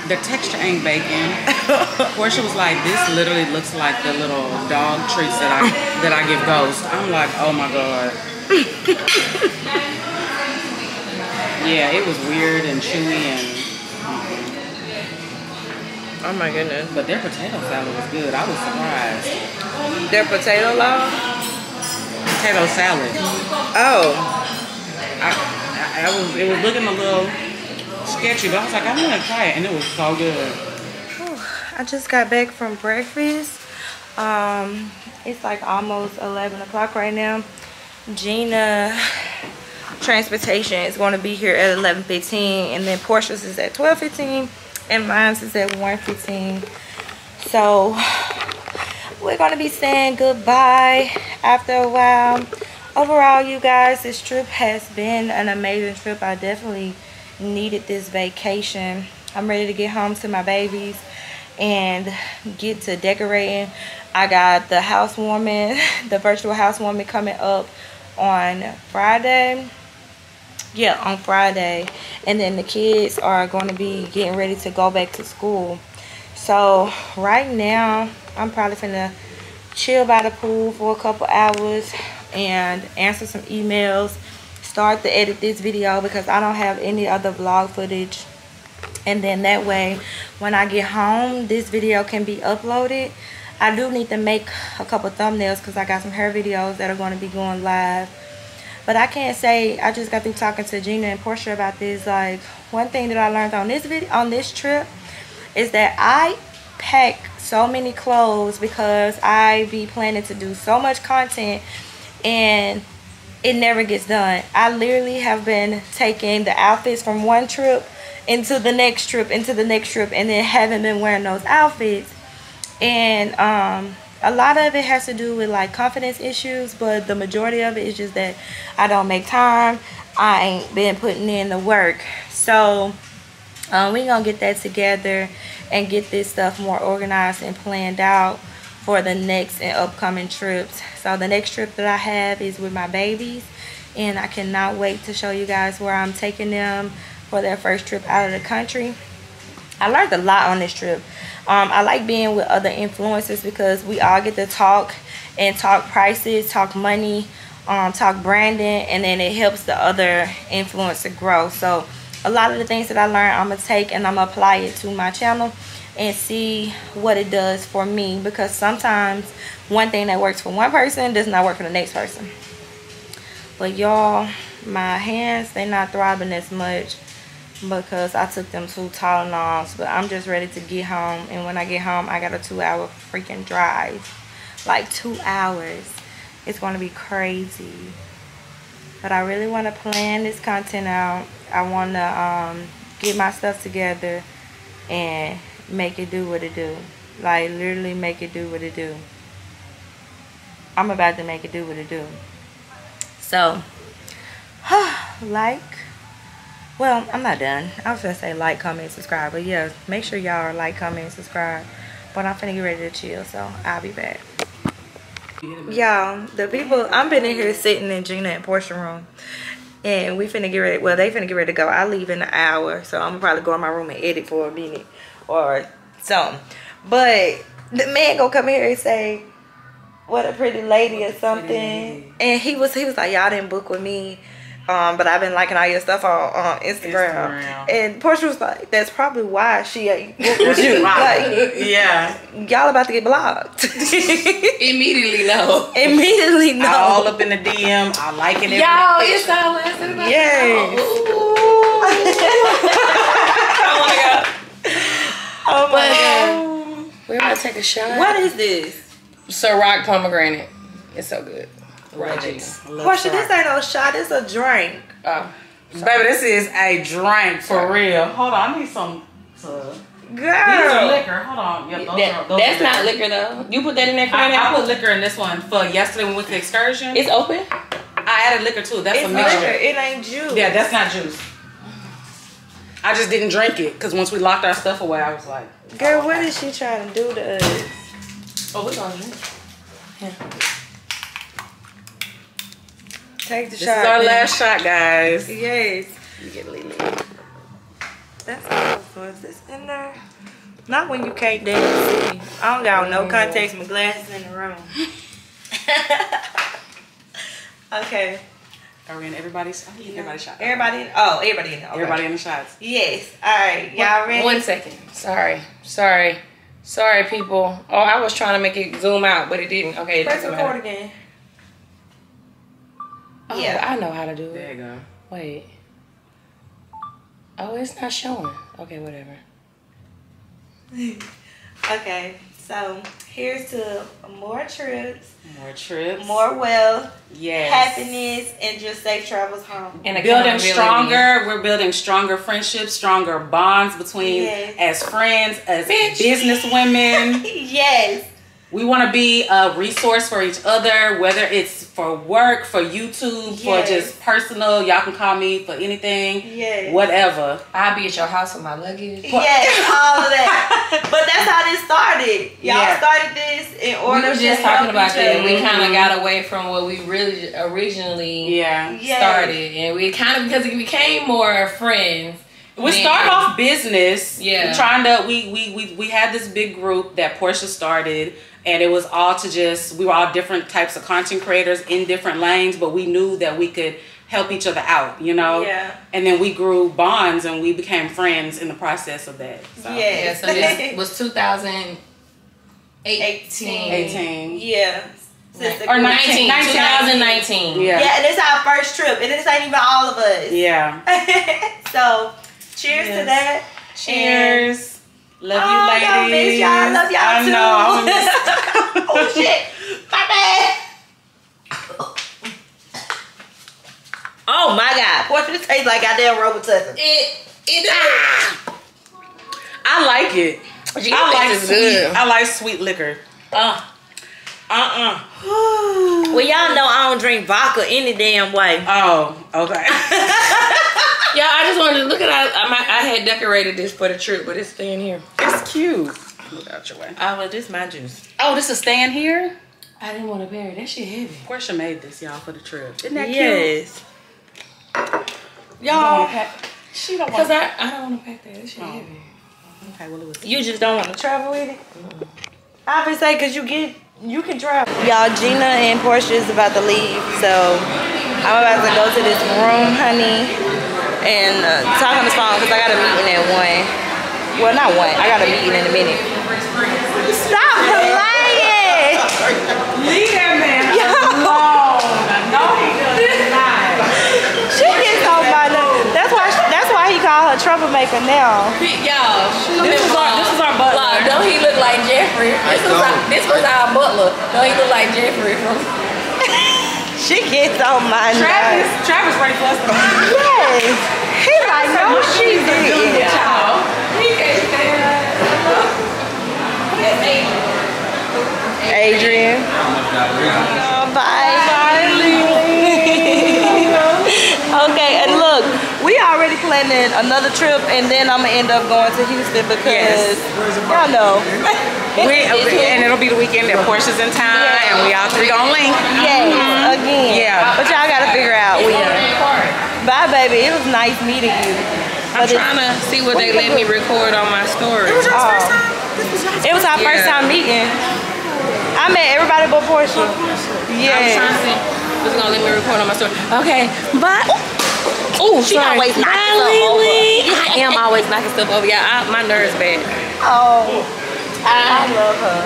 Speaker 9: The texture ain't bacon. Portia was like, this literally looks like the little dog treats that I that I give Ghost. I'm like, oh my god. yeah, it was weird and chewy and.
Speaker 1: Oh my goodness.
Speaker 9: But their potato salad was good. I was surprised.
Speaker 1: Their potato log?
Speaker 9: Potato salad.
Speaker 1: Oh.
Speaker 9: I, I, I was it was looking a little sketchy, but I was like, I'm gonna try it, and it was so good.
Speaker 1: I just got back from breakfast. Um, it's like almost 11 o'clock right now. Gina transportation is going to be here at 11.15 and then Portia's is at 12.15 and mine's is at 1.15. So we're going to be saying goodbye after a while. Overall, you guys, this trip has been an amazing trip. I definitely needed this vacation. I'm ready to get home to my babies and get to decorating. I got the housewarming, the virtual housewarming coming up on Friday. Yeah, on Friday. And then the kids are going to be getting ready to go back to school. So right now, I'm probably gonna chill by the pool for a couple hours and answer some emails. Start to edit this video because I don't have any other vlog footage and then that way when I get home this video can be uploaded I do need to make a couple thumbnails because I got some hair videos that are going to be going live but I can't say I just got through talking to Gina and Portia about this. Like one thing that I learned on this video on this trip is that I pack so many clothes because I be planning to do so much content and it never gets done. I literally have been taking the outfits from one trip into the next trip into the next trip and then haven't been wearing those outfits. And um, a lot of it has to do with like confidence issues, but the majority of it is just that I don't make time. I ain't been putting in the work. So um, we gonna get that together and get this stuff more organized and planned out for the next and upcoming trips. So the next trip that I have is with my babies and I cannot wait to show you guys where I'm taking them for their first trip out of the country. I learned a lot on this trip. Um, I like being with other influencers because we all get to talk and talk prices, talk money, um, talk branding, and then it helps the other influencer grow. So a lot of the things that I learned, I'm going to take and I'm going to apply it to my channel and see what it does for me because sometimes one thing that works for one person does not work for the next person. But y'all, my hands, they're not throbbing as much because I took them two Tylenols. But I'm just ready to get home. And when I get home, I got a two hour freaking drive. Like two hours. It's going to be crazy. But I really want to plan this content out. I want to um, get my stuff together and make it do what it do. Like literally make it do what it do. I'm about to make it do what it do. So, like, well, I'm not done. I was gonna say like, comment, subscribe. But yeah, make sure y'all are like, comment, subscribe. But I'm finna get ready to chill, so I'll be back. Y'all, the people, I'm been in here sitting in Gina and Portia room. And we finna get ready, well, they finna get ready to go. I leave in an hour, so I'm gonna probably go in my room and edit for a minute or something. But the man gonna come here and say, what a pretty lady or something. And he was he was like, Y'all didn't book with me. Um, but I've been liking all your stuff on, on Instagram.
Speaker 9: Instagram.
Speaker 1: And Portia was like, That's probably why she ain't with you. like
Speaker 9: yeah.
Speaker 1: y'all about to get blocked.
Speaker 6: Immediately no.
Speaker 1: Immediately no.
Speaker 9: I all up in the DM. I liking it.
Speaker 6: Y'all, it's all lasting about
Speaker 1: Yes. Oh my god.
Speaker 6: We're about to take a shot.
Speaker 1: What is this?
Speaker 6: Ciroc pomegranate. It's so good. Right.
Speaker 1: Portia, this ain't no shot, it's a drink.
Speaker 6: Oh.
Speaker 9: Baby, this is a drink for real. Hold on, I need some. Uh, these are liquor. Hold on. Yep, those
Speaker 6: That-
Speaker 9: are, those
Speaker 6: that's
Speaker 9: are
Speaker 6: not liquor though. You put that in there for
Speaker 9: I, I
Speaker 6: now?
Speaker 9: put liquor in this one for yesterday when we went to the excursion.
Speaker 6: It's open?
Speaker 9: I added liquor too. That's
Speaker 1: It's
Speaker 9: a mixture.
Speaker 1: liquor, it ain't juice.
Speaker 9: Yeah, that's not juice. I just didn't drink it because once we locked our stuff away, I was like,
Speaker 1: Girl, what is she trying to do to us?
Speaker 6: Oh, we're gonna drink.
Speaker 1: Take the
Speaker 9: "This
Speaker 1: shot.
Speaker 9: is our
Speaker 1: then.
Speaker 9: last shot, guys."
Speaker 1: Yes.
Speaker 6: You get Lily.
Speaker 1: That's all. So is this in there? Not when you can't dance see. I don't got no contacts, my glasses in the room. okay.
Speaker 9: Are we in everybody's? I think everybody's shot.
Speaker 1: Everybody in, oh, everybody in there. Okay.
Speaker 9: Everybody in the shots.
Speaker 1: Yes. All right. Y'all ready?
Speaker 6: One second. Sorry. Sorry. Sorry, people. Oh, I was trying to make it zoom out, but it didn't. Okay, it
Speaker 1: Press record again.
Speaker 6: Oh,
Speaker 1: Yeah.
Speaker 6: I know how to do it.
Speaker 9: There you go.
Speaker 6: Wait. Oh, it's not showing. Okay, whatever.
Speaker 1: Okay. So here's to more trips,
Speaker 9: More trips.
Speaker 1: more wealth,
Speaker 9: Yes.
Speaker 1: happiness, and just safe travels home.
Speaker 6: And
Speaker 9: building stronger. We're building stronger friendships, stronger bonds between
Speaker 1: Yes.
Speaker 9: as friends, as
Speaker 6: Bitch.
Speaker 9: business women.
Speaker 1: yes.
Speaker 9: We want to be a resource for each other, whether it's for work, for YouTube, for just personal. Y'all can call me for anything,
Speaker 1: Yes.
Speaker 9: whatever.
Speaker 6: I'll be at your house with my luggage.
Speaker 1: Yes, all of that. But that's how this started. Y'all
Speaker 9: Yeah.
Speaker 1: started this in order.
Speaker 6: We
Speaker 1: order
Speaker 6: were just talking about that.
Speaker 1: other.
Speaker 6: We kind of mm-hmm. got away from what we really originally
Speaker 9: Yeah.
Speaker 1: Yes.
Speaker 6: started, and we kind of because we became more friends.
Speaker 9: We
Speaker 6: then-
Speaker 9: started off business.
Speaker 6: Yeah.
Speaker 9: Trying to we, we we we had this big group that Portia started and it was all to just we were all different types of content creators in different lanes, but we knew that we could help each other out, you know?
Speaker 1: Yeah.
Speaker 9: And then we grew bonds and we became friends in the process of that. So.
Speaker 6: Yeah,
Speaker 1: Yes.
Speaker 6: so this was 2018.
Speaker 9: 18.
Speaker 1: Yeah. Sister
Speaker 9: Or
Speaker 6: 19,
Speaker 9: 19.
Speaker 6: 2019.
Speaker 9: Yeah.
Speaker 1: Yeah, and it's our first trip, and this ain't even all of us.
Speaker 9: Yeah.
Speaker 1: so, cheers to that.
Speaker 9: Cheers. Love
Speaker 1: Oh,
Speaker 9: you ladies.
Speaker 1: y'all miss y'all. I love y'all
Speaker 9: I
Speaker 1: too.
Speaker 9: know. I'm gonna miss
Speaker 1: oh shit, my bad. Oh my god, what this tastes like goddamn Robitussin.
Speaker 6: It it Ah.
Speaker 9: I like it. I like sweet. I like sweet liquor.
Speaker 1: Uh.
Speaker 9: Uh-uh.
Speaker 1: Well, y'all know I don't drink vodka any damn way.
Speaker 9: Oh, okay.
Speaker 6: Yeah, I just wanted to look at. I, I, I had decorated this for the trip, but it's staying here.
Speaker 9: It's cute. Look out your way.
Speaker 1: Oh, well, this my juice.
Speaker 9: Oh, this is staying here?
Speaker 6: I didn't want to bury that shit heavy.
Speaker 9: Portia made this, y'all, for the trip. Isn't that
Speaker 1: Yes.
Speaker 9: cute?
Speaker 6: Y'all,
Speaker 9: She don't want
Speaker 6: because
Speaker 9: want
Speaker 6: I, I don't want to pack that. That shit oh. heavy.
Speaker 9: Okay, well, it was.
Speaker 1: You just don't want to travel with it? I would say because you get, you can travel. Y'all, Gina and Portia is about to leave, so I'm about to go to this room, honey, and uh, talk on the phone because I got a meeting at 1. Well, not 1. I got a meeting in a minute. Stop playing!
Speaker 9: Leave that man
Speaker 1: Yo.
Speaker 9: alone. No, he does not.
Speaker 1: She gets on my nerves. That's why, that's why he called her troublemaker now.
Speaker 6: Y'all,
Speaker 9: This is our, this is our butler.
Speaker 6: Wow, don't he look like Jeffrey? This was, our, this was our butler. Don't he look like Jeffrey from?
Speaker 1: She gets on my
Speaker 9: Travis,
Speaker 1: nerves.
Speaker 9: Travis ready for us to
Speaker 1: Yes. He like, no, she did.
Speaker 6: Y'all, he can't stand
Speaker 1: Adrian. Oh, bye. okay, and look, we already planning another trip, and then I'm gonna end up going to Houston because y'all know.
Speaker 9: We, and it'll be the weekend that Portia's in town, and we all three gonna link.
Speaker 1: Yes, mm-hmm. again.
Speaker 9: Yeah.
Speaker 1: But y'all gotta figure out when. Bye, baby. It was nice meeting you.
Speaker 6: I'm
Speaker 1: But
Speaker 6: trying to see what they let me record on my story.
Speaker 1: It was our Oh. It was our first
Speaker 6: Yeah.
Speaker 1: time meeting. I met everybody but Portia.
Speaker 6: I'm trying
Speaker 1: Yeah.
Speaker 6: to see who's gonna let me record on my story. Okay, but oh, she
Speaker 1: sorry.
Speaker 6: always knocking
Speaker 1: Bye,
Speaker 6: stuff over. I am always knocking stuff over. Yeah, I, my nerves bad.
Speaker 1: Oh, I love her.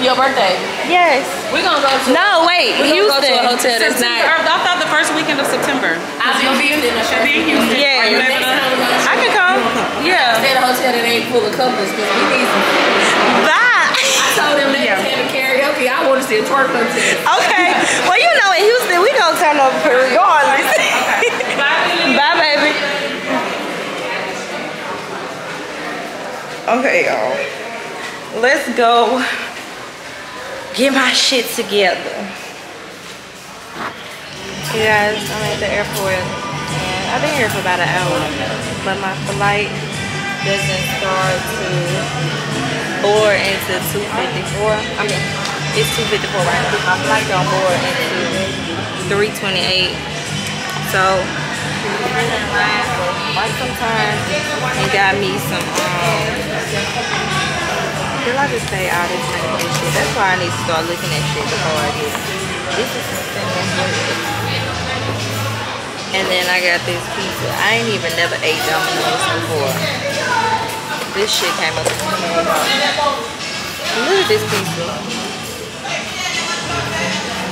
Speaker 6: Your birthday.
Speaker 1: Yes.
Speaker 6: We're gonna go to
Speaker 1: No, wait.
Speaker 6: We're gonna go to
Speaker 1: Houston.
Speaker 6: a hotel that's
Speaker 9: September,
Speaker 6: not.
Speaker 9: I thought the first weekend of September.
Speaker 6: I'll be in Houston.
Speaker 9: Should be in Houston.
Speaker 1: Yeah.
Speaker 9: Are you able to?
Speaker 6: time we're gonna
Speaker 1: I can come. Yeah.
Speaker 6: stay at a hotel that ain't full of couples because we need some.
Speaker 1: Bye.
Speaker 6: I told them they was having karaoke. I want to see a twerk contest.
Speaker 1: Okay. Well, you know, in Houston, we gonna turn up regardless. Okay. Bye, baby. Okay, y'all. Let's go get my shit together. You guys, I'm at the airport and I've been here for about an hour, but my flight doesn't start to board into 254. I mean, it's 254 right now. My flight don't board into 328. So, for quite some time and got me some, um, did I just say all this and shit? That's why I need to start looking at shit before I get. This is and then I got this pizza. I ain't even never ate Domino's before. This shit came up to $28. Look at this pizza.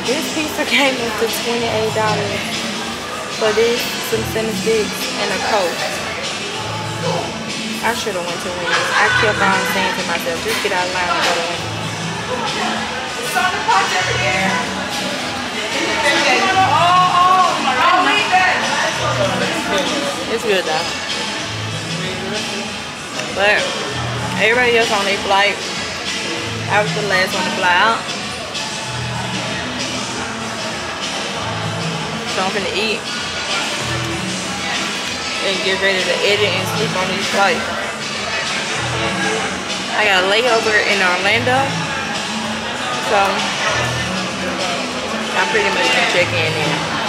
Speaker 1: This pizza came up to $28 for this, some sticks, and a Coke. I should have went to Wendy's. I kept on saying to myself, just get out of line and go to Wendy's. It's good though. But everybody else on their flight, I was the last one to fly out. So I'm gonna eat and get ready to edit and sleep on these flights. I got a layover in Orlando, so I'm pretty much gonna check in there.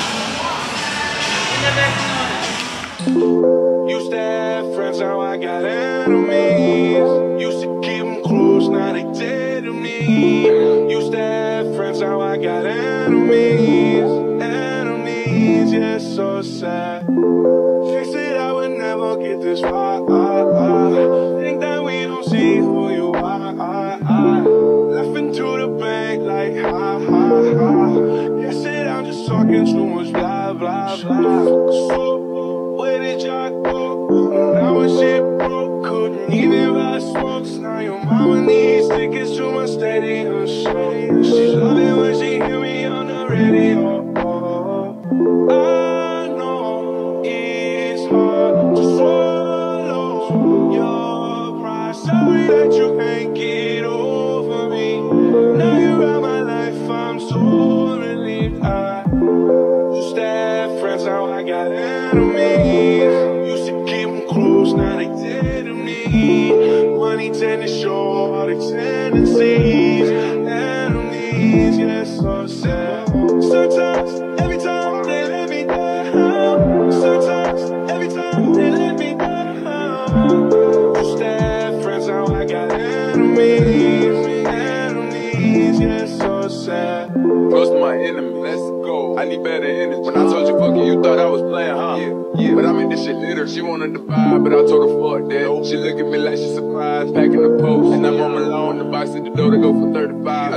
Speaker 15: Used to have friends, now I got enemies. Used to keep them close, now they dead to me. Used to have friends, now I got enemies. Enemies, yeah, so sad. This far. Think that we don't see who you are. Left into the bank like ha ha ha. Guess it, I'm just talking too much blah blah blah. So, where did y'all go? Now when shit broke, couldn't even buy smokes. Now your mama needs tickets to my stadium. She love it when she hear me on the radio.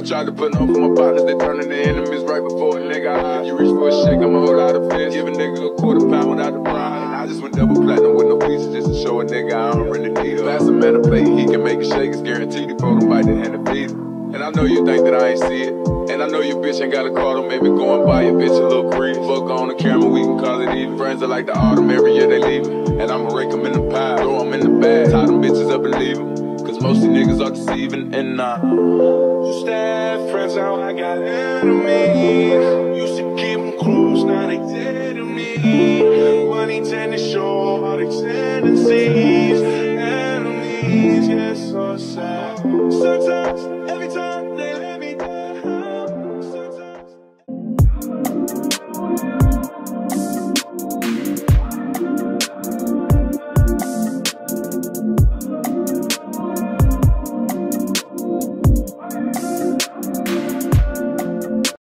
Speaker 23: Tried to put on